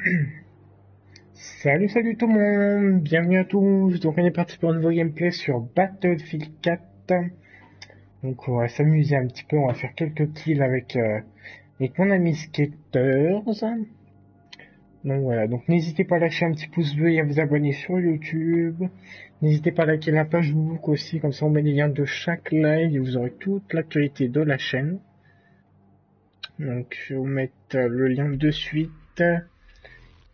Salut, salut tout le monde, bienvenue à tous. Donc on est parti pour un nouveau gameplay sur Battlefield 4. Donc on va s'amuser un petit peu, on va faire quelques kills avec, euh, avec mon ami Skaters. Donc voilà, donc n'hésitez pas à lâcher un petit pouce bleu et à vous abonner sur YouTube. N'hésitez pas à liker la page Facebook aussi, comme ça on met les liens de chaque live et vous aurez toute l'actualité de la chaîne. Donc je vais vous mettre le lien de suite.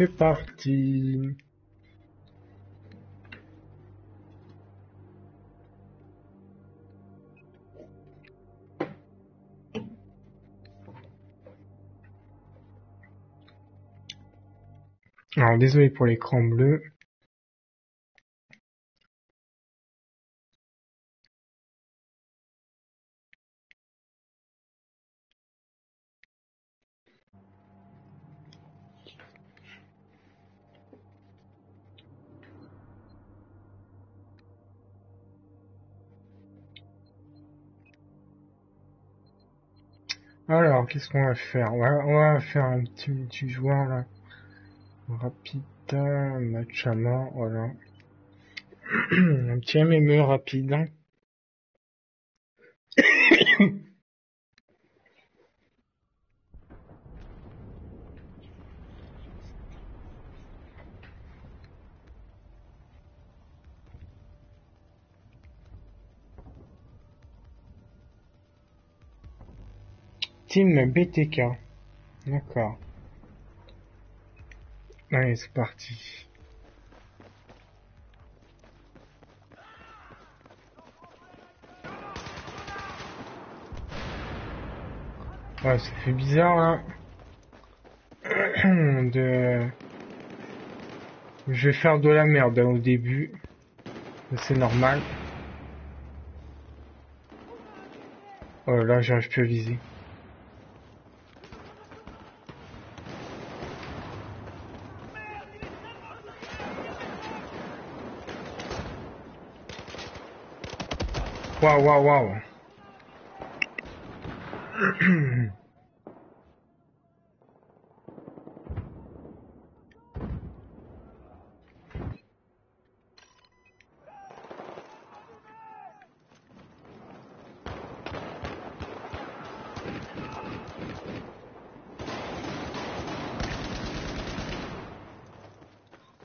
c'est parti. Alors désolé pour l'écran bleu. Alors, qu'est-ce qu'on va faire? On va, faire un petit multijoueur là. Rapide, match à mort, voilà. un petit MME rapide. Hein. Team BTK. D'accord. Allez, c'est parti. Ouais, ça fait bizarre là. de... Je vais faire de la merde hein, au début. C'est normal. Oh là, j'arrive plus à viser. Waouh, waouh, waouh.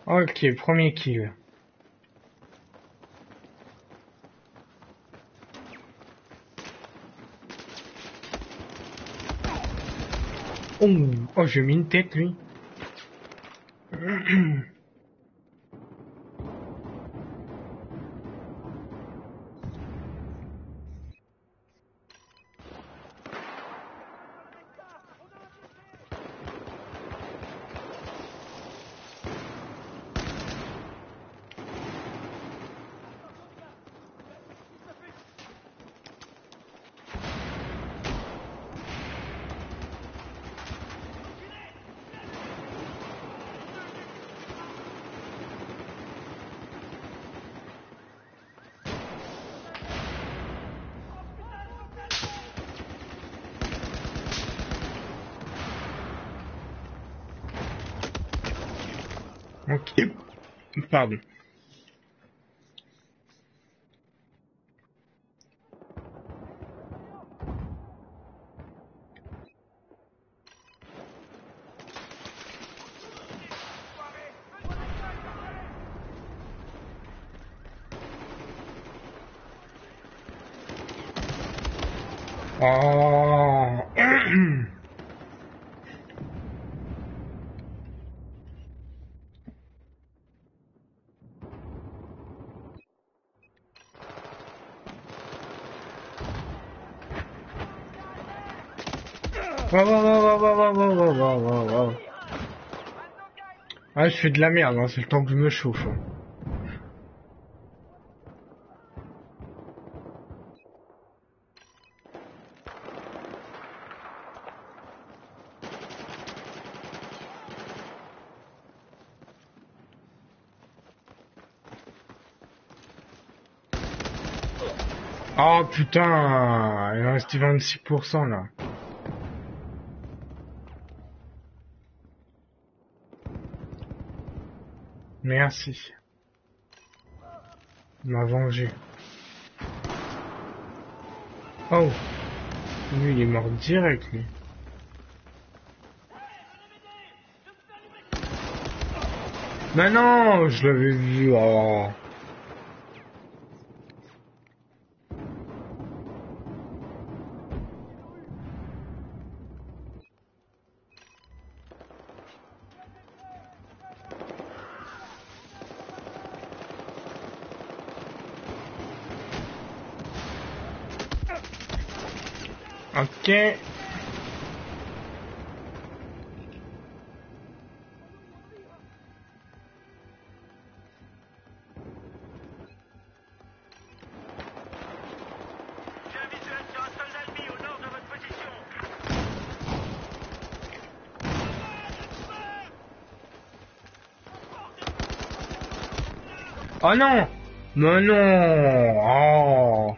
Ok, premier kill. Oh, oh j'ai mis une tête, lui. Ok. Pardon. Oh Ah, je fais de la merde, hein, c'est le temps que je me chauffe. Hein. Oh putain, il reste 26% là. Merci. M'a vengé. Oh. Lui, il est mort direct, lui. Mais non, je l'avais vu. Oh. Ok. Oh non. Mais non. Oh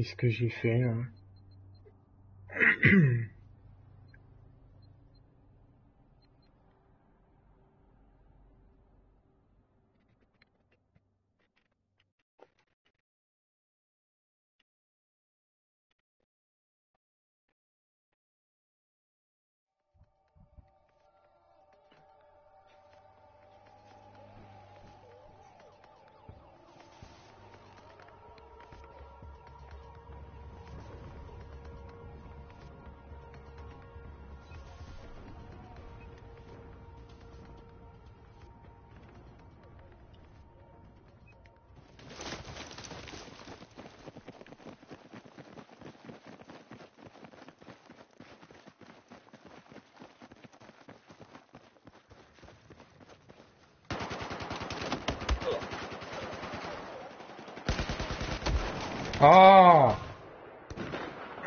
Qu'est-ce que j'ai fait là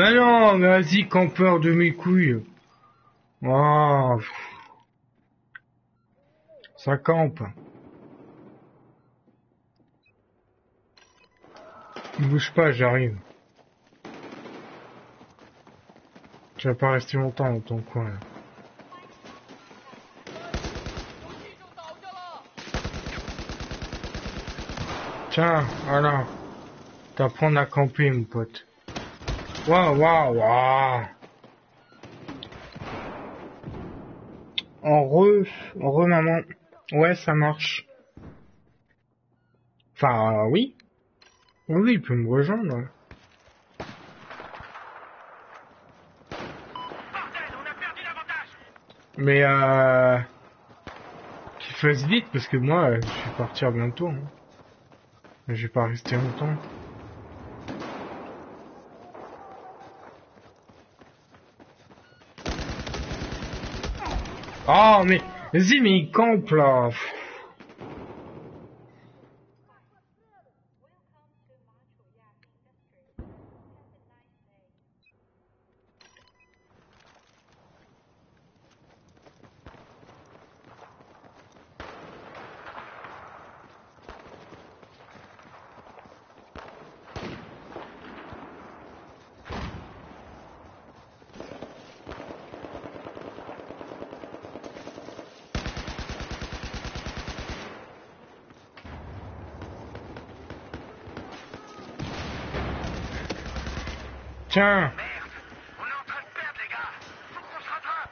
Mais non, mais vas-y, campeur de mes couilles. Oh. Ça campe. Bouge pas, j'arrive. Tu vas pas rester longtemps dans ton coin là. Tiens, voilà. T'apprends à camper, mon pote. Waouh, waouh, waouh. En re, en re maman. Ouais, ça marche. Enfin, oui. Oui, il peut me rejoindre. Mais euh... Qu'il fasse vite, parce que moi, je vais partir bientôt. Hein. Je vais pas rester longtemps. Oh, mais... Vas-y, mais il campe, là Tiens On est en train de perdre, les gars Faut qu'on se rattrape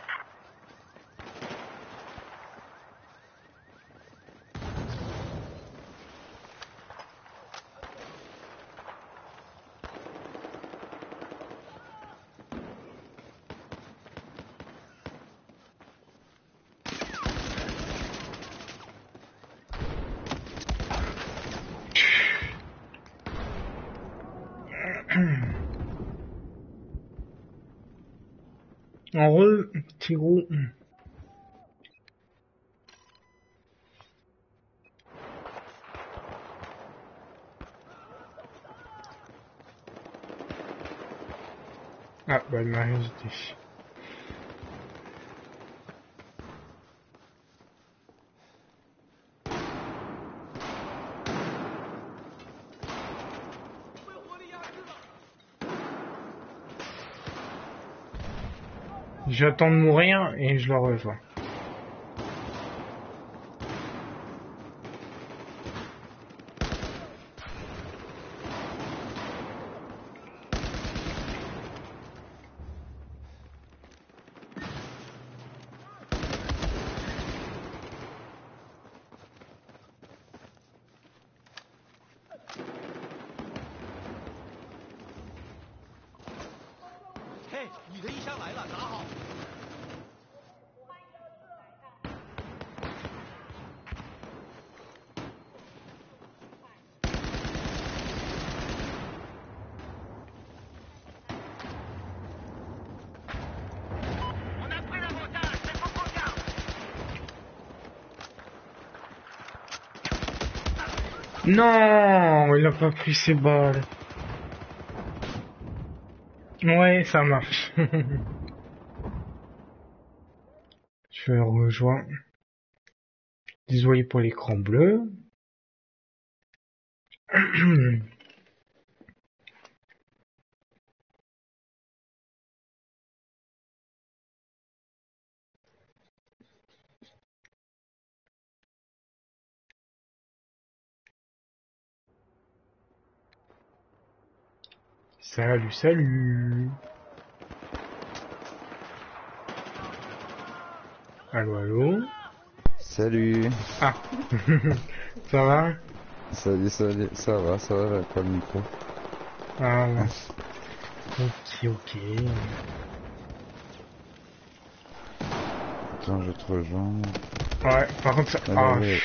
En re, petit gros. Ah, bah, il m'a J'attends de mourir et je le rejoins. Non, il a pas pris ses balles. Ouais, ça marche. Je le rejoins. Désolé pour l'écran bleu. Salut, salut. Allô, allô. Salut, Ah, ça va? Salut, salut, ça va, ça va, pas le micro? Ah, ok, ok. Attends, je te rejoins. Ouais, par contre, ça, Ah, ouais.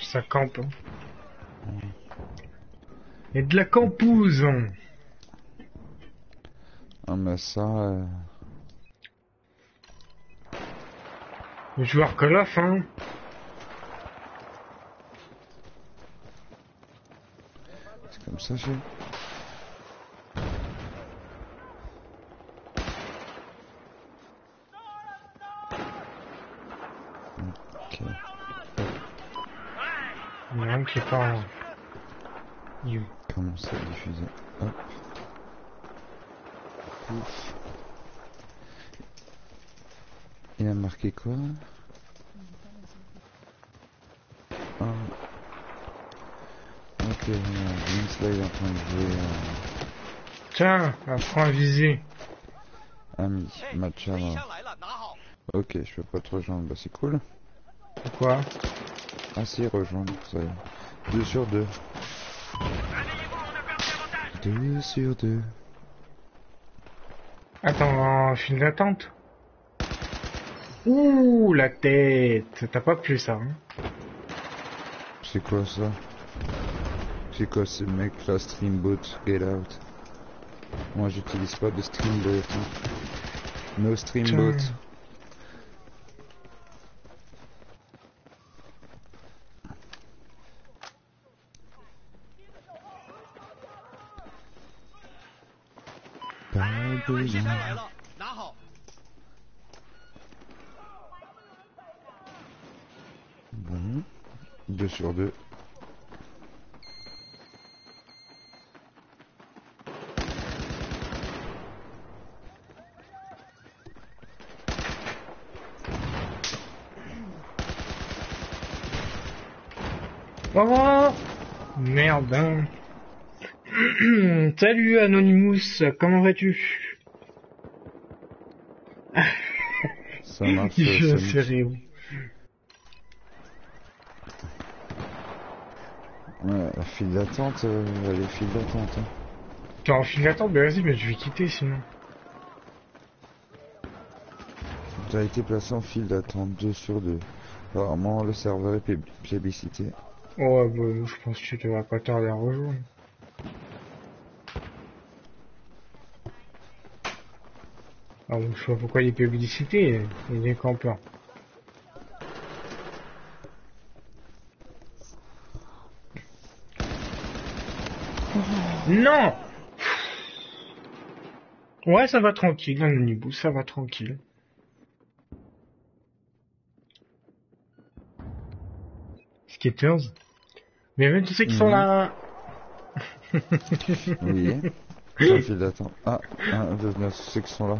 ça campe. hein. Et de la campouse. Mais ça, euh, Les joueurs Call of, hein. c'est comme ça, j'ai. Ok. Il y en a un qui est pas. You. Commence à diffuser. Hop. Ouf. Il a marqué quoi? Oh. Ok, là il est en train de jouer. Euh... Tiens, apprends à viser. Ami, match à... Ok, je peux pas te rejoindre, bah c'est cool. Pourquoi? Ah si, rejoindre, ça y est. 2 sur 2. 2 sur 2. Attends, file d'attente. Ouh, la tête. T'as pas plu ça, hein C'est quoi ça? C'est quoi ce mec là, Streambot, get out? Moi j'utilise pas de Streambot. hein. No Streambot. Tiens. Pas besoin. 了，拿好。 Bon. 2 sur 2. Oh Merde. hein. Salut Anonymous, comment vas-tu Ça marche. Ouais, la file d'attente, euh, elle est file d'attente. Hein. T'es en file d'attente Mais vas-y, mais je vais quitter sinon. T'as été placé en file d'attente 2 sur 2. Apparemment, le serveur est plé- plébiscité. Oh, bah, je pense que tu devras pas tarder à rejoindre. Ah bon, je sais pas pourquoi il est publicité, il est des campeurs. Non Ouais, ça va tranquille, Anonymous, ça va tranquille. Skaters Mais même tu sais qu'ils sont là Oui. Ah, 1, 2, 9, c'est qu'ils sont là.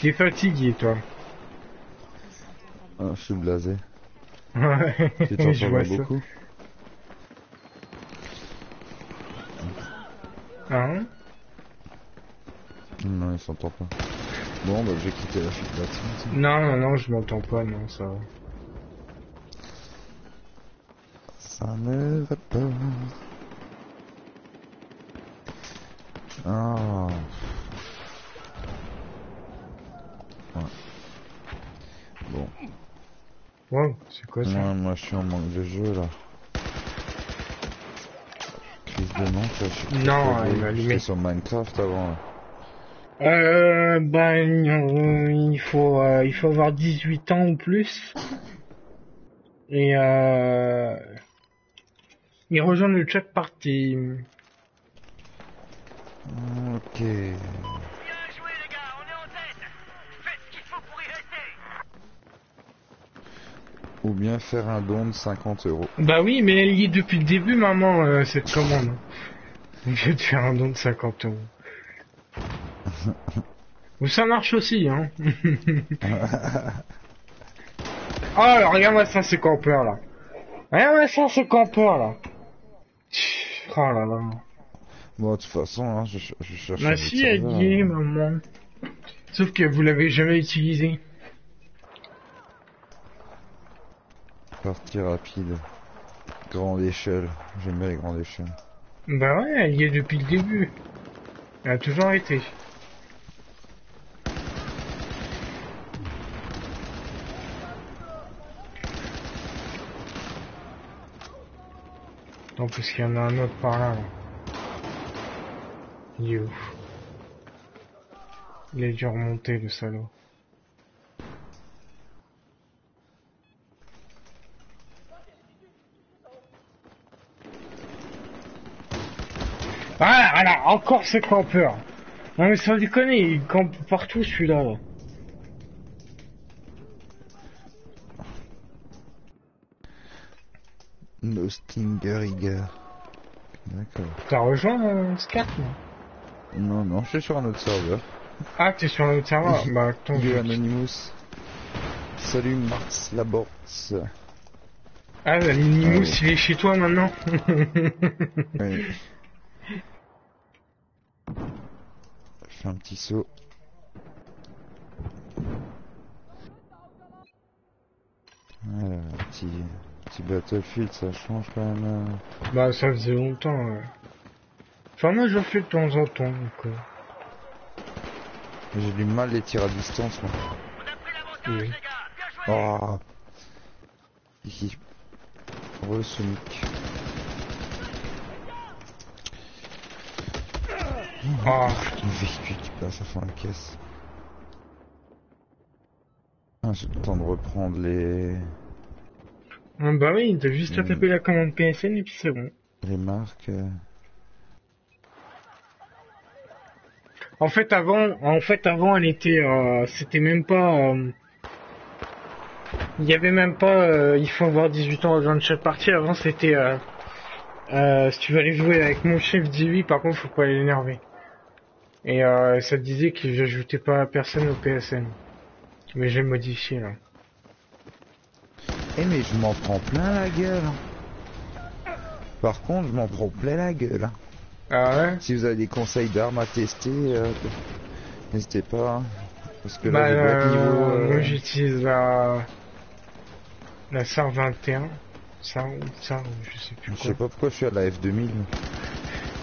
T'es fatigué, toi. Ah, je suis blasé. Ouais, je vois parles ça. beaucoup Hein Non, il s'entend pas. Bon, bah, je vais quitter la file. Non, non, non, je m'entends pas, non, ça va. Ça ne va pas. Ah. Ouais. Bon. Wow, c'est quoi ça Moi, moi, je suis en manque de jeu, là. Crise de manque, là, je suis Non, il m'a allumé. Sur Minecraft avant, là. Euh, ben, euh, il faut, euh, il faut avoir 18 ans ou plus. Et, euh, et rejoindre le chat party. Ok. Ou bien faire un don de 50 euros. Bah oui, mais elle y est depuis le début, maman, euh, cette commande. Je vais te faire un don de 50 euros. Ou ça marche aussi, hein. oh, regarde-moi ça, ce campeur, là. Regarde-moi ça, ce campeur, là. Oh là là. Bon, de toute façon, hein, je, je cherche autre fille, elle serveur, y est, hein. maman. Sauf que vous l'avez jamais utilisé. Partie rapide. Grande échelle. J'aime bien les grandes échelles. Bah ouais, elle y est depuis le début. Elle a toujours été. Non, parce qu'il y en a un autre par là. Il est où Il a dû remonter, le salaud. Ah, voilà, encore ce campeur. Non mais sans déconner, il campe partout celui-là. là. No Stinger Iger. D'accord. T'as rejoint euh, Scat non Non, non, je suis sur un autre serveur. Ah, t'es sur l'autre serveur Bah attends, Yo Anonymous. Salut Mars Laborts. Ah, l'animous, Ah il est chez toi maintenant Oui. Je fais un petit saut. Voilà, petit, petit Battlefield, ça change quand même. euh. Bah, ça faisait longtemps. ouais. Enfin, moi, je le fais de temps en temps. Donc, euh, J'ai du mal les tirs à distance, moi. On a pris l'avantage, Oui. les gars. Bien joué. Oh Ici. Re Sonic. Ah, Putain, le véhicule qui passe à fond la caisse. Ah, j'ai le temps de reprendre les, ah, bah oui, t'as juste à Hmm. taper la commande PSN et puis c'est bon. les marques. euh. En fait, avant, en fait, avant, elle était, euh, c'était même pas, euh, il y avait même pas, euh, il faut avoir 18 ans dans chaque partie. Avant, c'était, si tu veux aller jouer avec mon chef, dis oui. Par contre, faut pas l'énerver. Et ça te disait que j'ajoutais pas personne au PSN. Mais j'ai modifié là. Eh mais je m'en prends plein la gueule. Par contre, je m'en prends plein la gueule. Ah ouais? Si vous avez des conseils d'armes à tester, euh, n'hésitez pas. hein. Parce que Bah, là, pas de niveau. euh, euh, moi j'utilise la la SAR 21. Ça, ça, je sais plus je quoi. sais pas pourquoi je suis à la F2000.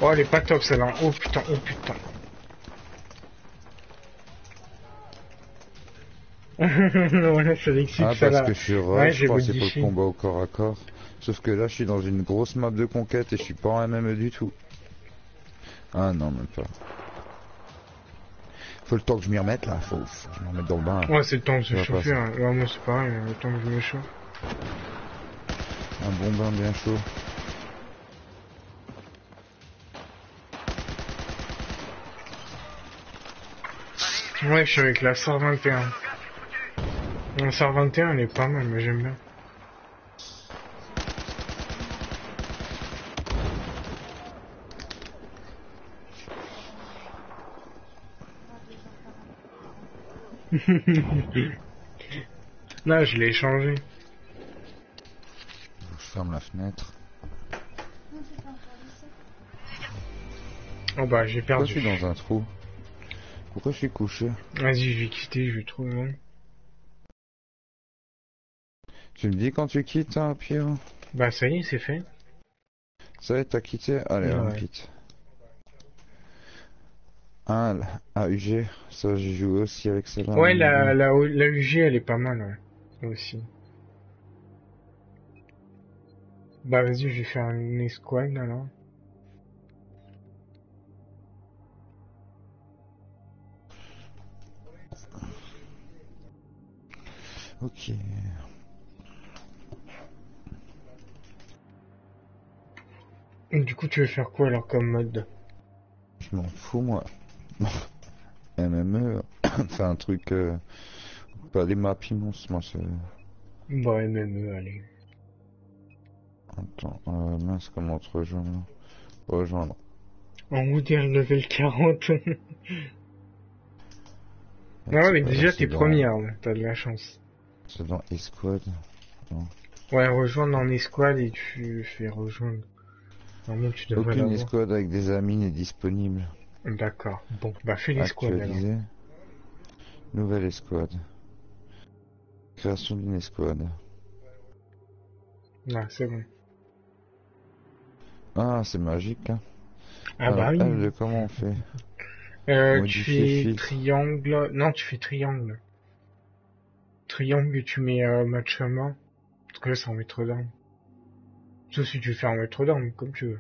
Oh, elle est pas top celle-là. Oh putain, oh putain. ouais, ah, ça parce que je suis sur ouais, je crois c'est pour le combat au corps à corps. Sauf que là, je suis dans une grosse map de conquête et je suis pas en MME du tout. Ah non, même pas. Faut le temps que je m'y remette là, faut, faut que je m'y remette dans le bain. Là. Ouais, c'est le temps de se chauffer, hein. là, moi c'est pareil, hein, le temps que je me chauffe. Un bon bain bien chaud. Ouais, je suis avec la 121. Mon 121 elle est pas mal, mais j'aime bien. Là, je l'ai changé. Je ferme la fenêtre. Oh bah, j'ai perdu. Je suis dans un trou? Pourquoi je suis couché? Vas-y, je vais quitter, je vais trouver. Tu me dis quand tu quittes, hein, Pierre Bah, ça y est, c'est fait. Ça y est, t'as quitté Allez, on Ouais. quitte. Ah, la AUG, ça j'ai joué aussi avec celle-là. Ouais, la, la, la UG, elle est pas mal, ouais. Aussi. Bah, vas-y, je vais faire une escouade, alors. Ok. Du coup, tu veux faire quoi, alors, comme mode? Je m'en fous, moi. MME, c'est un truc... euh, Pas des maps immenses, moi, c'est... Bah, MME, allez. Attends, euh, mince, comment te rejoindre Rejoindre. En moderne level 40. ah ouais, mais déjà, t'es dans- première, là. T'as de la chance. C'est dans Esquad? Ouais, rejoindre en escouade et tu fais rejoindre. Normalement, tu devrais Aucune escouade avec des amis n'est disponible. D'accord. Bon, bah, fais l'escouade, alors. Nouvelle escouade. Création d'une escouade. Ah, c'est bon. Ah, c'est magique, hein. Ah bah oui. Comment on fait? Euh, tu fais filtre. triangle. Non, tu fais triangle. Triangle, tu mets euh, match à main. Parce que là, c'est en maître d'armes. Sauf si tu fais en maître d'armes, comme tu veux.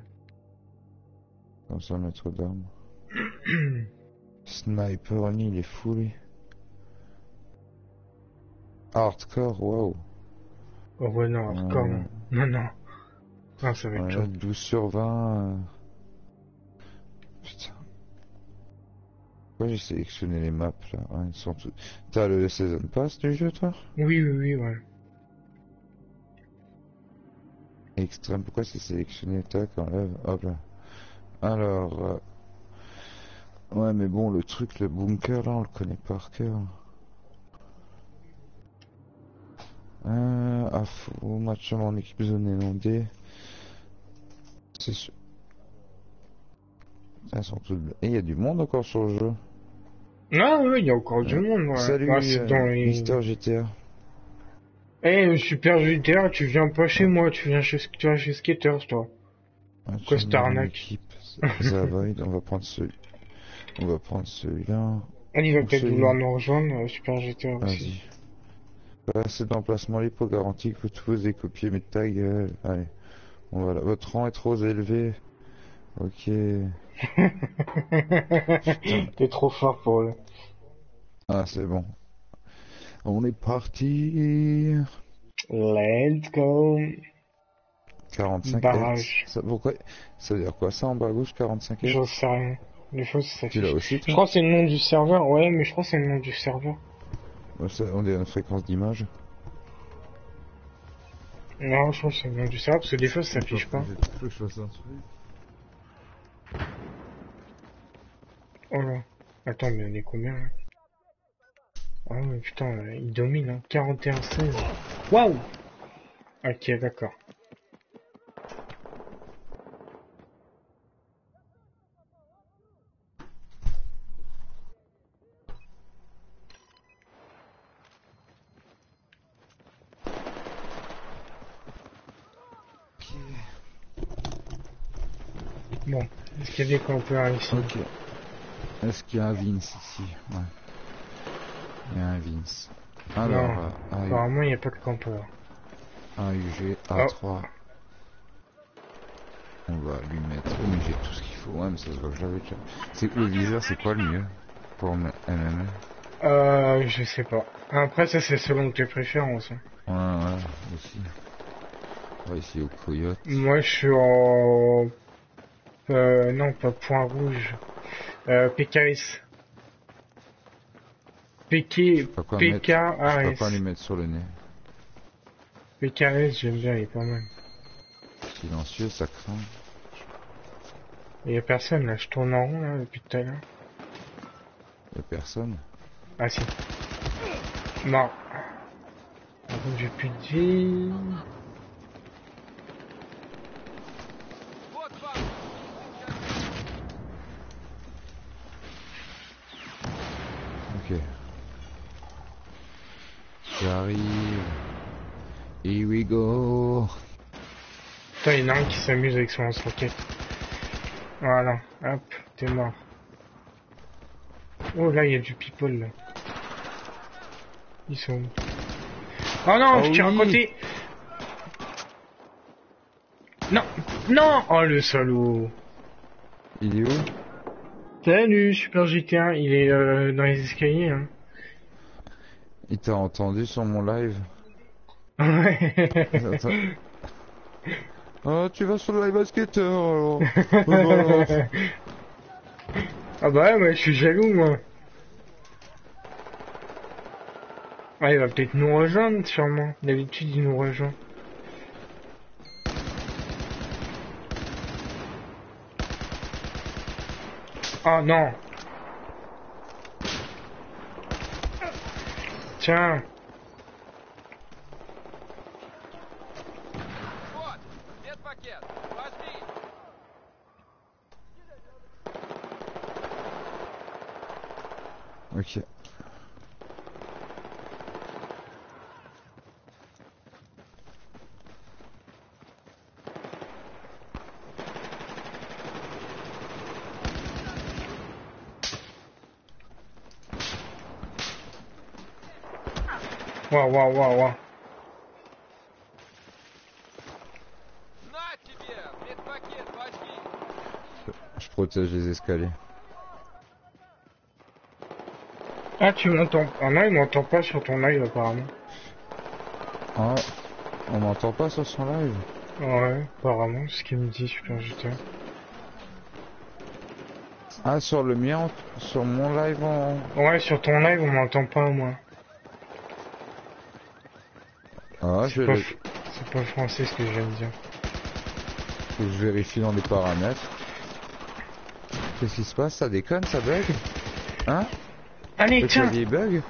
Comme ça, maître d'armes. Sniper, il est fou, lui. Hardcore, waouh. Oh ouais, non, hardcore, non. Non, non. Non, ça va être chaud. 12 sur 20. euh. Putain. Pourquoi j'ai sélectionné les maps là Ouais, ils sont tous- T'as le Season Pass du jeu toi? Oui, oui, oui, ouais. Extrême, pourquoi c'est sélectionné Tac, enlève, hop là. Alors... euh, Ouais mais bon, le truc, le bunker là, on le connaît par cœur. Euh, info, match en équipe zone inondée. C'est sûr. Elles sont toutes... Et il y a du monde encore sur le jeu. Ah ouais, il y a encore du monde. Ouais. Salut, Ouais, c'est euh, dans les... Mister GTA. Eh, Super GTA, tu viens pas chez moi, tu viens chez, tu viens chez Skaters, toi. Match Quoi, cette arnaque équipe. Ça va, on va prendre celui. On va prendre celui-là. Il va peut-être vouloir nous rejoindre, euh, Super GTA aussi. Vas-y. D'emplacement libre pour garantie que tous vos copier mais ta gueule. Allez. On va là. Votre rang est trop élevé. Ok. T'es trop fort pour le. Ah, c'est bon. On est parti. Let's go. 45 Barrage. Ça, pourquoi Ça veut dire quoi ça en bas à gauche 45 Hertz J'en sais rien. Des fois, ça Tu l'as s'affiche. aussi Je crois que c'est le nom du serveur. Ouais, mais je crois que c'est le nom du serveur. Ça, On est à une fréquence d'image. Non, je crois que c'est le nom du serveur parce que des fois, ça s'affiche pas. Faut que je fasse un truc. Oh là. Attends, mais on est combien là? Ah ouais, putain, euh, il domine, hein. 41-16. Waouh Ok, d'accord. Bon, est-ce qu'il y a des campeurs ici Ok. Est-ce qu'il y a Vince ici? Ouais. Il y a un Vince. Alors, Non. euh, Apparemment, il n'y a pas de campeurs. AUG A3. On va lui mettre. Oh, mais j'ai tout ce qu'il faut. Ouais, mais ça se voit que déjà. C'est le viseur, c'est quoi le mieux pour MMA Euh, je sais pas. Après, ça, c'est selon tes préférences. hein. Ouais, ouais, aussi. On va essayer au coyote. Moi, je suis en... Euh, non, pas point rouge. Euh, PKS. PK... Mettre. Je sais pas lui mettre sur le nez. PKS, j'aime bien, il est pas mal. Silencieux, ça craint. Il y a personne, là. Je tourne en rond, là, depuis tout à l'heure. Y'a personne. Ah, si. Non. Par contre, j'ai plus de vie. Ok. J'arrive. Here we go. Putain, il y en a un qui s'amuse avec son lance-roquette. Voilà, hop, t'es mort. Oh là, il y a du people là. Ils sont où? Oh non, Oh je tire à oui. côté Non Non Oh le salaud Il est où? Salut, Super GT1, il est euh, dans les escaliers. Hein. Il t'a entendu sur mon live Ouais. Oh, tu vas sur le live basketteur alors. Ah bah ouais, moi je suis jaloux moi. Ah, il va peut-être nous rejoindre sûrement. D'habitude il nous rejoint. Ah non. 这儿 Waouh, waouh, waouh, waouh. На тебе, медпакет возьми. Je protège les escaliers. Ah, tu m'entends. Ah non, il m'entend pas sur ton live apparemment. Ah, on m'entend pas sur son live Ouais, apparemment, c'est ce qu'il me dit, Super GTA. Ah, sur le mien, sur mon live en... Ouais, sur ton live, on m'entend pas, moi. Ah, je, C'est pas, pas français ce que je viens de dire. faut que je vérifie dans les paramètres. Qu'est-ce qui se passe? Ça déconne, ça bug? Hein? Allez, Le tiens bug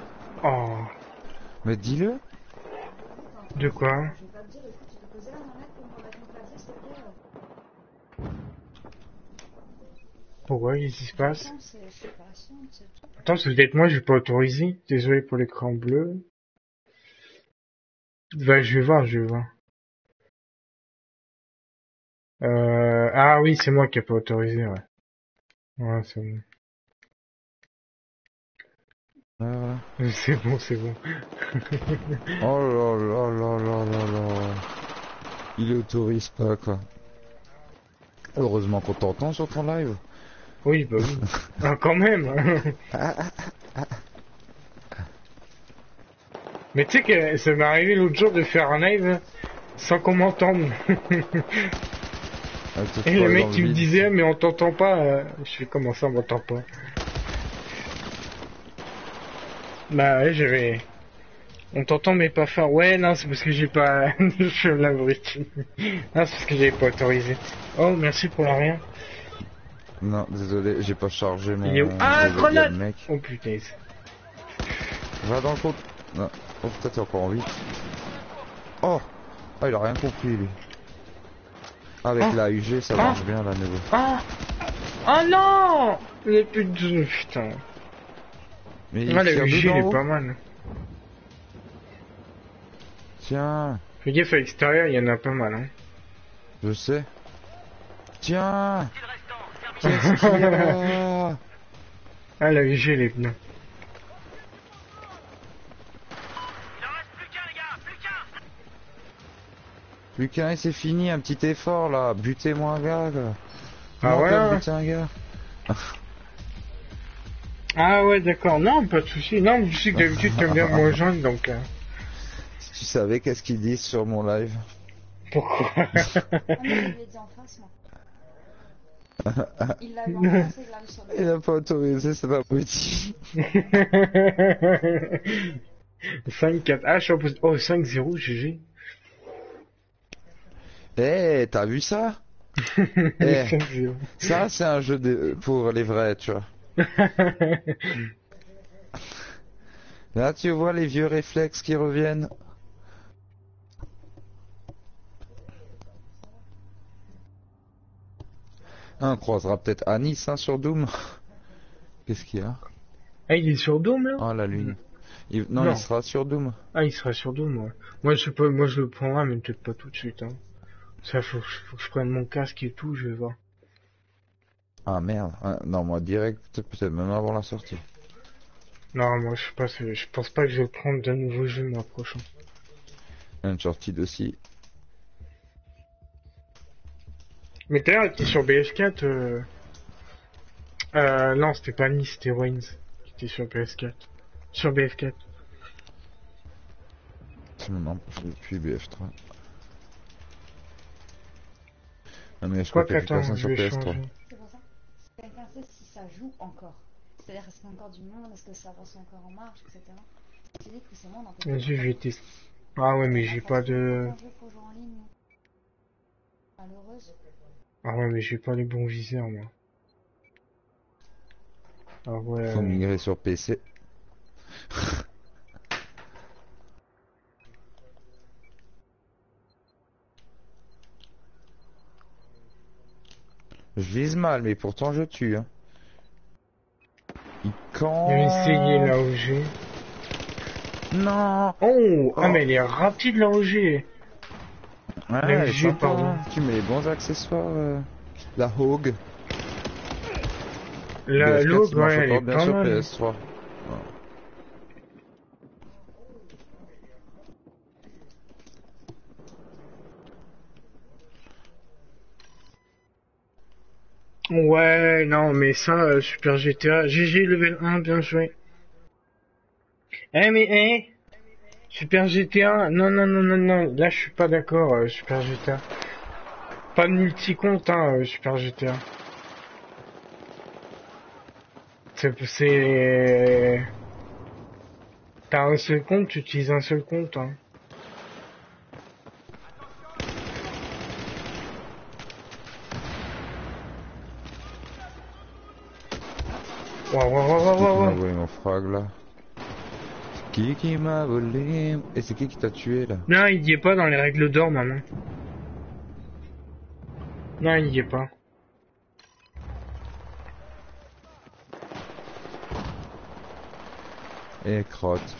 Oh, Mais dis-le De quoi? Pourquoi? Qu'est-ce qui se passe? Attends, c'est peut-être moi, je vais pas autorisé. Désolé pour l'écran bleu. Bah, je vais voir, je vais voir. Euh... Ah oui, c'est moi qui ai pas autorisé, ouais. Ouais, c'est bon. Voilà. C'est bon, c'est bon. Oh là là là là là là. Il autorise pas quoi. Heureusement qu'on t'entend sur ton live. Oui, bah oui. Ah, quand même. Mais tu sais que ça m'est arrivé l'autre jour de faire un live sans qu'on m'entende. Ah, Et le mec qui me disait mais on t'entend pas. Je fais comment ça on m'entend pas? Bah ouais j'avais. On t'entend mais pas fort. Ouais non c'est parce que j'ai pas. je suis l'abruti. Non c'est parce que j'avais pas autorisé. Oh merci pour la rien. Non, désolé, j'ai pas chargé mon. Il est où? Ah, grenade mec. Oh putain. Va dans le compte. Non. Oh putain, t'es encore en vie. Oh Ah, il a rien compris lui. Avec Ah. la UG, ça Ah. marche bien là, nouveau. Ah Oh non Il est plus de. Putain. Mais il Ah la UG il est pas mal. Tiens, Fais gaffe à l'extérieur il y en a pas mal hein. je sais. Tiens C'est le restant. Qu'est-ce qu'il y a Ah la UG elle est bien. Il en reste plus qu'un, les gars, plus qu'un. Et c'est fini, un petit effort là. Butez-moi un gars. Ah ouais buter un gars Ah ouais d'accord. Non pas de souci. Non je sais que d'habitude t'aimes bien me rejoindre donc. euh, Si tu savais qu'est-ce qu'ils disent sur mon live. Pourquoi? Ah. Il l'a mis sur le Il a pas autorisé, c'est pas petit. 5, 4, ah, je suis en Oh, 5, 0, GG. Eh, t'as vu ça Eh. 5, 0. Ça, c'est un jeu de... pour les vrais, tu vois. Là, tu vois les vieux réflexes qui reviennent. Ah, on croisera peut-être Anis hein, sur Doom. Qu'est-ce qu'il y a ah, il est sur Doom, là Ah, la lune. Il- Non, Non. il sera sur Doom. Ah, il sera sur Doom, ouais. Moi, je pas, moi, je le prendrai, mais peut-être pas tout de suite, hein. Ça, faut, faut que je prenne mon casque et tout, je vais voir. Ah merde. Ah, non, moi direct, peut-être même avant la sortie. Non, moi, je sais pas, c'est- je pense pas que je vais prendre de nouveaux jeux le mois prochain. Uncharted aussi. Mais d'ailleurs, était sur BS4, euh... Euh, non, c'était pas Nice, c'était Waynes qui était sur PS4. Sur BF4. Non, depuis BF3. Ah mais je Quoi crois qu'il y a sur vais PS3. changer. C'est pour ça. Quelqu'un sait si ça joue encore. C'est-à-dire, est-ce qu'il y a encore du monde Est-ce que ça avance encore en marche, etc. C'est dit que c'est moi, on Vas-y, je vais tester. Ah ouais, mais j'ai pas de... Malheureuse. Ah ouais, mais j'ai pas les bons viseurs, moi. Ah ouais. Faut migrer sur PC. Je vise mal, mais pourtant je tue. Hein. Il campe. OG. Non. Oh, Ah Oh. mais elle est rapide la OG. Ouais, La elle est UG, sympa, pardon. hein. Tu mets les bons accessoires. euh. La Hogue. La BF4, Log, il marche ouais, elle encore est pas mal. PS3. Ouais, non, mais ça, euh, Super GTA. GG level 1, bien joué. Eh mais, eh Super GTA, non, non, non, non, non, là je suis pas d'accord, euh, Super GTA. Pas de multi-compte, hein, euh, Super GTA. C'est... c'est- T'as un seul compte, tu utilises un seul compte, hein. Waouh, waouh, waouh, waouh, Qui waouh, envoyé mon frag là qui qui m'a volé Et c'est qui qui t'a tué là Non, il y est pas dans les règles d'or, maman. Non, il y est pas. Eh crotte.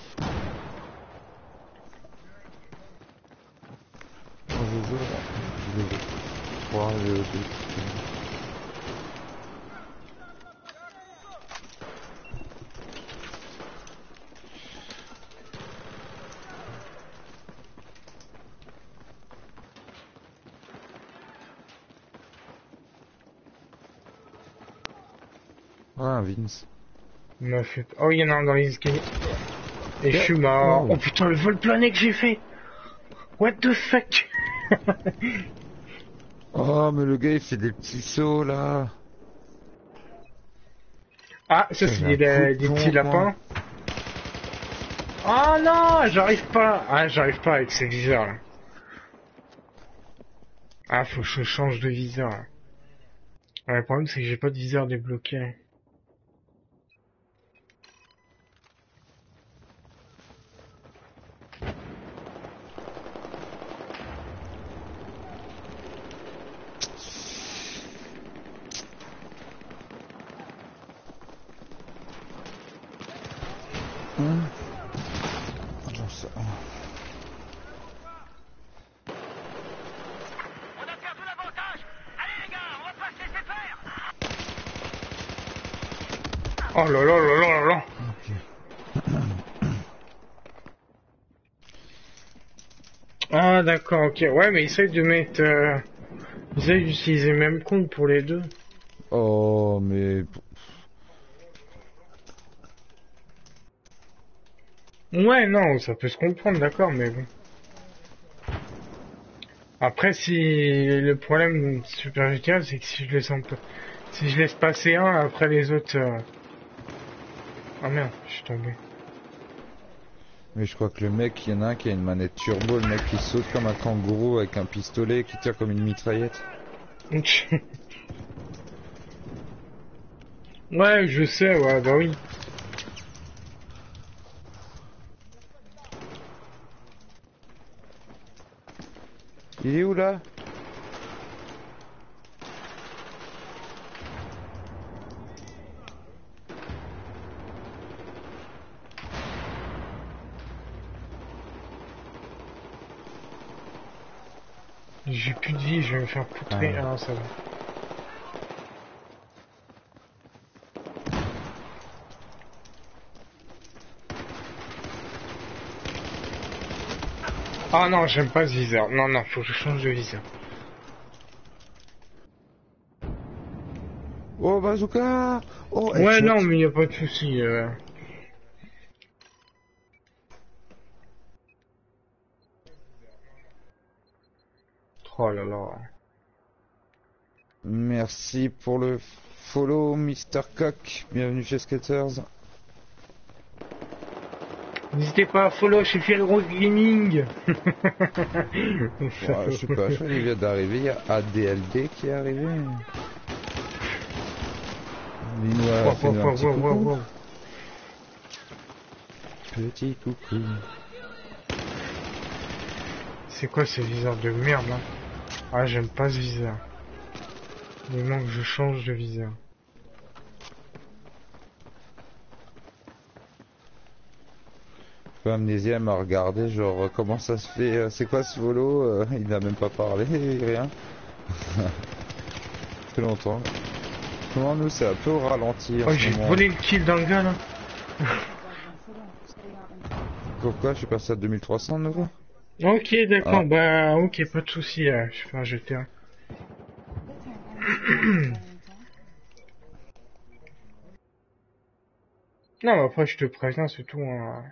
Oh, je veux, je veux croire le Ah, Vince. M'a. Oh, il y en a un dans les escaliers. Et je suis mort. Oh. Oh putain, le vol plané que j'ai fait What the fuck? Oh, mais le gars il fait des petits sauts là. Ah, ça C'est des, des petits lapins. Oh non, j'arrive pas. Ah, j'arrive pas avec ces viseurs là. Ah, faut que je change de viseur. le problème c'est que j'ai pas de viseur débloqué. Hum. J'en sais- On a perdu l'avantage Allez les gars, on va pas se laisser faire Oh là là là là là là Ok. Ah d'accord, ok. Ouais, mais essaye de mettre... Euh... Essaye d'utiliser le même compte pour les deux. Oh, mais. Ouais, non, ça peut se comprendre, d'accord, mais bon. Après, si le problème de Super GTA, c'est que si je laisse un peu, si je laisse passer un, après les autres. euh, Ah merde, je suis tombé. Mais je crois que le mec, il y en a un qui a une manette turbo, le mec qui saute comme un kangourou avec un pistolet qui tire comme une mitraillette. ouais, je sais, ouais, bah oui. Il est où là J'ai plus de vie, je vais me faire poutrer. Ah. Ah, non, ça va. Ah non, j'aime pas ce viseur. Non, non, faut que je change de viseur. Oh bazooka Oh Ouais, non, mais y a pas de souci. euh. Merci pour le follow, Mr. Cock. Bienvenue chez Skaters. N'hésitez pas à follow chez Fiel Rose Gaming. Ouais, je sais pas, je crois qu'il vient d'arriver. Il y a ADLD qui est arrivé. Petit coucou. wow. Petit coucou. C'est quoi ce viseur de merde là Ah, j'aime pas ce viseur. Il manque que je change de viseur. Peu Amnésia m'a regardé, genre, euh, comment ça se fait euh, C'est quoi ce volo Euh, Il n'a même pas parlé, rien. fait longtemps. Comment nous, c'est un peu au ralenti en Oh, j'ai volé le kill dans le gars là. Pourquoi je suis passé à 2300 de nouveau Ok, d'accord, Ah. bah ok, pas de souci. euh, je fais un GTA. Non, mais après, je te préviens, c'est tout. Hein.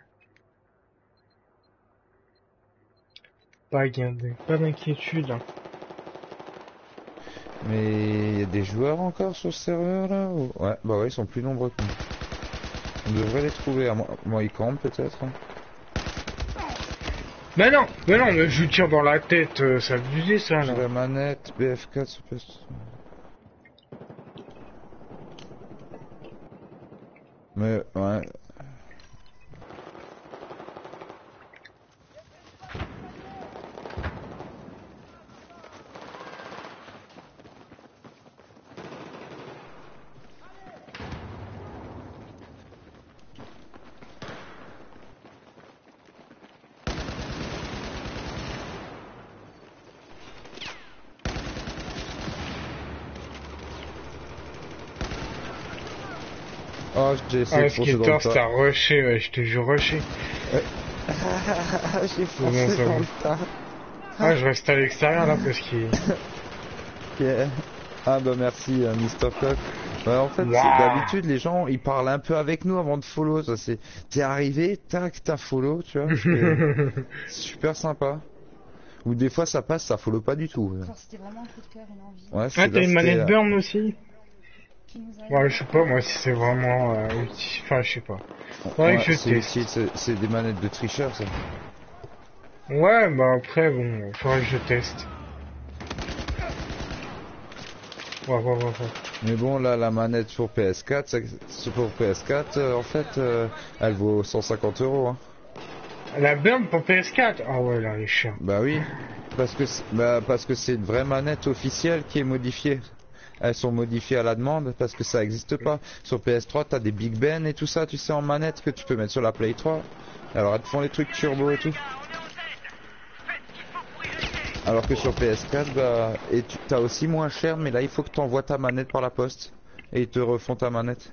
Pas, pas d'inquiétude. hein. Mais il y a des joueurs encore sur ce serveur là ou- Ouais, bah ouais, ils sont plus nombreux que nous. On devrait les trouver, à moi, moi ils campent peut-être. Mais non, mais non, mais je tire dans la tête, euh, ça abusé ça J'ai la manette, BF4, ça peut se- Mais ouais. Oh, j'ai essayé Ah, de foncer dans Skater, le c'est tas. à rusher, ouais, je te jure rusher. Ah, j'ai bon, foncé ça dans va. le tas. Ah, je reste à l'extérieur là parce qu'il. Ok. Ah bah merci euh, Mr. Cock. Ouais, en fait, Wow. d'habitude les gens ils parlent un peu avec nous avant de follow. Ça c'est, t'es arrivé, tac, t'as follow, tu vois. super sympa. Ou des fois ça passe, ça follow pas du tout. ouais. C'était vraiment un coup de cœur, une envie. Ouais, c'est Ah, t'as une manette euh, burn aussi? Qui nous a Ouais, je sais pas, moi, si c'est vraiment euh, utile. Enfin, je sais pas. ouais, Ouais, que je c'est des manettes de tricheurs ça. Ouais, bah après, bon, faudrait que je teste. Ouais, ouais, ouais, ouais. Mais bon là la manette pour PS4, ça- c'est pour PS4 euh, en fait euh, elle vaut 150 euros. Hein. La burn pour PS4 Ah ouais, là, elle est chère. Bah oui, parce que c'est- bah, parce que c'est une vraie manette officielle qui est modifiée. Elles sont modifiées à la demande parce que ça existe pas. Sur PS3, t'as des Big Ben et tout ça, tu sais, en manette que tu peux mettre sur la Play 3. Alors elles te font les trucs turbo et tout. Alors que sur PS4, bah, et tu t'as aussi moins cher, mais là il faut que t'envoies ta manette par la poste et ils te refont ta manette.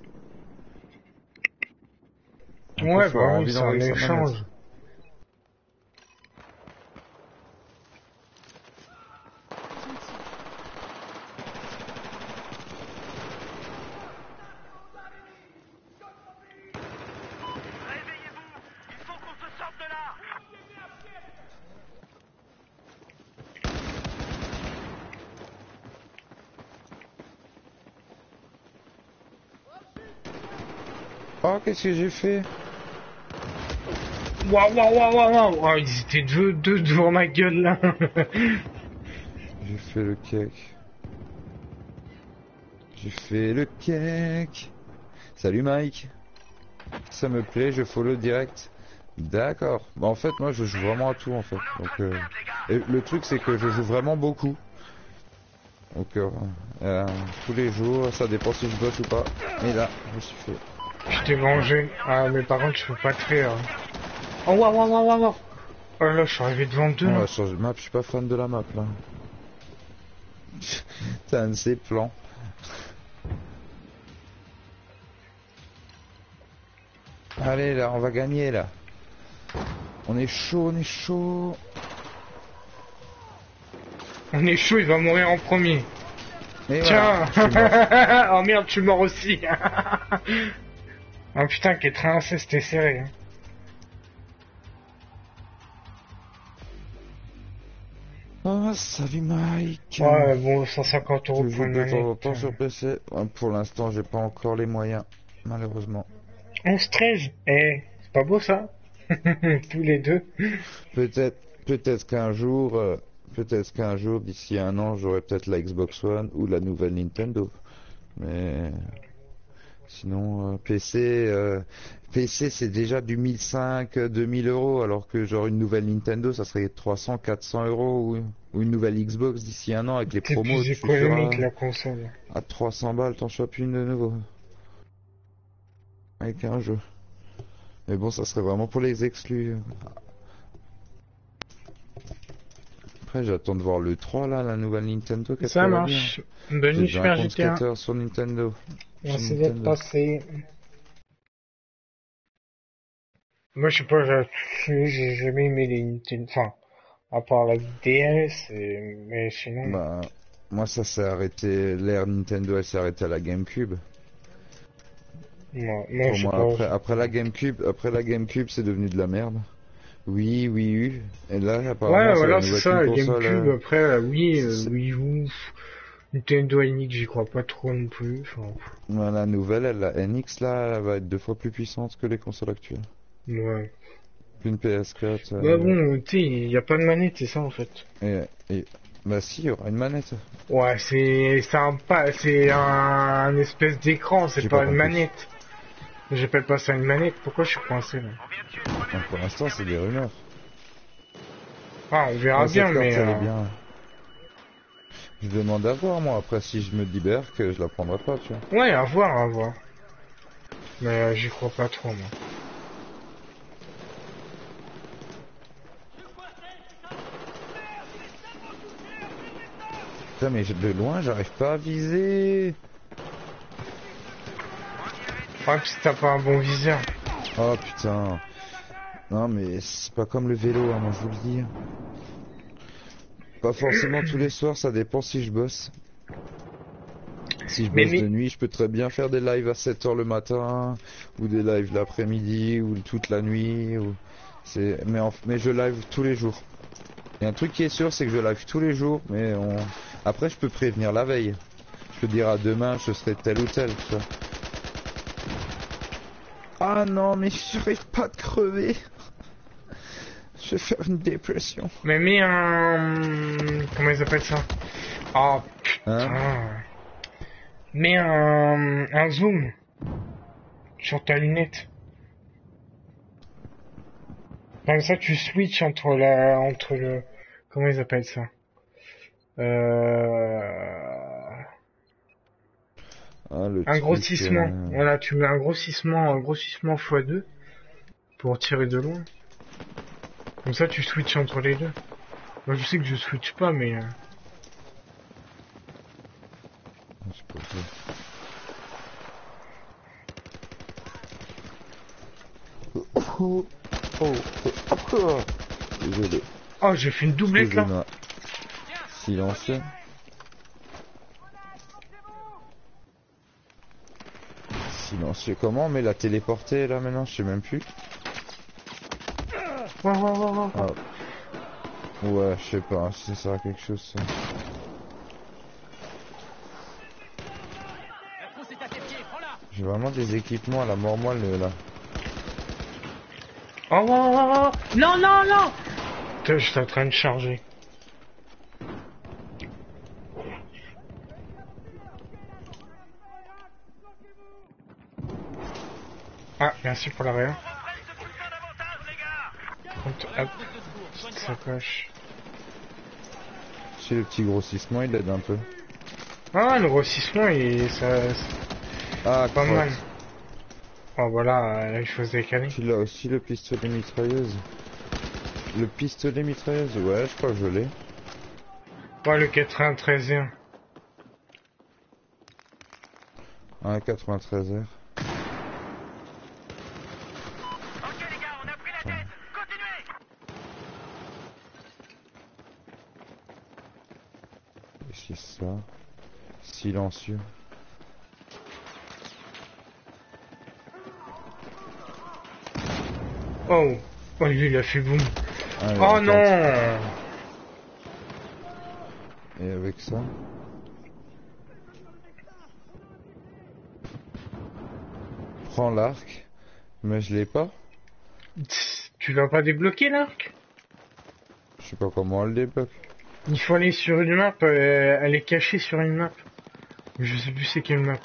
Ouais, bah oui, c'est un échange. Réveillez-vous Il faut qu'on se sorte de là Oh, qu'est-ce que j'ai fait? Waouh, waouh, waouh, waouh, waouh Oh, ils étaient deux, deux devant ma gueule, là J'ai fait le cake. J'ai fait le cake. Salut Mike. Ça me plaît, je follow direct. D'accord. Bah, en fait, moi, je joue vraiment à tout, en fait. Donc, euh, et le truc, c'est que je joue vraiment beaucoup. Donc, euh, euh, tous les jours, ça dépend si je bosse ou pas. Et là, je me suis fait. Je t'ai mangé. Ah, mais par contre, je peux pas te faire. Oh, waouh, waouh, waouh, waouh, Oh là, je suis arrivé devant deux, On là. va changer de map, je suis pas fan de la map, là. T'as un de ces plans. Allez, là, on va gagner, là. On est chaud, on est chaud. On est chaud, il va mourir en premier. Et Tiens voilà. Oh merde, je suis mort aussi Oh putain, quel train c'était serré. hein. Oh, salut Mike. Ouais, bon, 150 euros pour une de temps temps sur PC. Ouais, Pour l'instant, j'ai pas encore les moyens, malheureusement. 11-13 Eh, c'est pas beau ça Tous les deux. Peut-être, peut-être qu'un jour, euh, peut-être qu'un jour, d'ici un an, j'aurai peut-être la Xbox One ou la nouvelle Nintendo. Mais sinon, euh, PC, euh, PC, c'est déjà du 1500, 2000 euros, alors que genre une nouvelle Nintendo, ça serait 300, 400 euros ou, ou une nouvelle Xbox d'ici un an avec les C'est promos. plus fais sur économique la console. à 300 balles, t'en chopes une de nouveau. Avec un jeu. Mais bon, ça serait vraiment pour les exclus. Après, j'attends de voir le 3 là, la nouvelle Nintendo. Ça marche. Bonne nuit, Super GTA. sur Nintendo. Merci d'être passé. Moi, je sais pas, j'ai jamais aimé les Nintendo. Enfin, à part la DS, et... mais sinon. Bah, moi, ça s'est arrêté. L'ère Nintendo, elle s'est arrêtée à la GameCube. moi, moi, après la GameCube, après la GameCube, c'est devenu de la merde. Oui, oui, oui. Et là, apparemment, Ouais, voilà, c'est ça, GameCube, euh, après, euh, oui, euh, Wii U, Nintendo NX, j'y crois pas trop non plus, enfin, pff, Ouais, La nouvelle, elle, la NX là, elle va être deux fois plus puissante que les consoles actuelles. ouais. Une PS4. euh, Bah bon, tu sais, il y a pas de manette, c'est ça, en fait. et, et- bah si, il y aura une manette. Ouais, c'est, un c'est un, un espèce d'écran, c'est pas, pas une manette. J'appelle pas ça une manette, pourquoi je suis coincé, là? Pour l'instant, c'est des rumeurs. Ah, on verra Ouais, bien, mais, euh, bien. Je demande à voir, moi, après, si je me libère, que je la prendrai pas, tu vois. ouais, à voir, à voir. Mais euh, j'y crois pas trop, moi. Putain, mais de loin, j'arrive pas à viser. Ouais, puis t'as pas un bon viseur. Oh putain. Non mais c'est pas comme le vélo, hein, moi je vous le dis. Pas forcément tous les soirs, ça dépend si je bosse. Si je bosse mais- de nuit, je peux très bien faire des lives à 7h le matin, ou des lives l'après-midi, ou toute la nuit, ou... Mais, en- mais je live tous les jours. Et un truc qui est sûr, c'est que je live tous les jours, mais on... après je peux prévenir la veille. Je peux dire à demain, je serai tel ou tel, tu vois. Ah non, mais j'arrive pas de crever. Je vais faire une dépression. Mais mets un... Comment ils appellent ça? Oh, Hein? Putain. Mets un... un zoom sur ta lunette. Comme ça, tu switches entre la... entre le... Comment ils appellent ça? Euh... Ah, le Un grossissement. euh, Voilà, tu mets un grossissement, un grossissement x2 pour tirer de loin. Comme ça, tu switches entre les deux. Moi, je sais que je switch pas, mais... euh, c'est pas vrai. Oh, oh, oh, oh. Désolé. Oh, j'ai fait une doublette là. Excusez-moi. Silencieux. Comment Mais la téléporter là maintenant, je sais même plus. Ouais, ouais, ouais, ouais. Ah. Ouais, je sais pas si ça sert à quelque chose ça. J'ai vraiment des équipements à la mort moelle là. Oh, ouais, ouais, ouais. Non, non, non Putain, j'étais en train de charger. Ah, merci pour la réa. Reprenne ce putain d'avantage, les gars Compte- Hop, petite sacoche. Si le petit grossissement il aide un peu. Ah, le grossissement, il, ça, Ah, pas mal. Oh, voilà, là, il faut se décaler. Tu l'as aussi le pistolet mitrailleuse. Le pistolet mitrailleuse, ouais, je crois que je l'ai. Ouais, le 93 1 Un 93 r Ok, les gars, on a pris la tête Continuez Qu'est-ce que c'est ça Silencieux. Oh, oh, il a fait boum. Allez, Oh non Et avec ça Prends l'arc. Mais je l'ai pas. Tu l'as pas débloqué, l'arc? Je sais pas comment on le débloque. Il faut aller sur une map, euh, elle est cachée sur une map. Je sais plus c'est quelle map.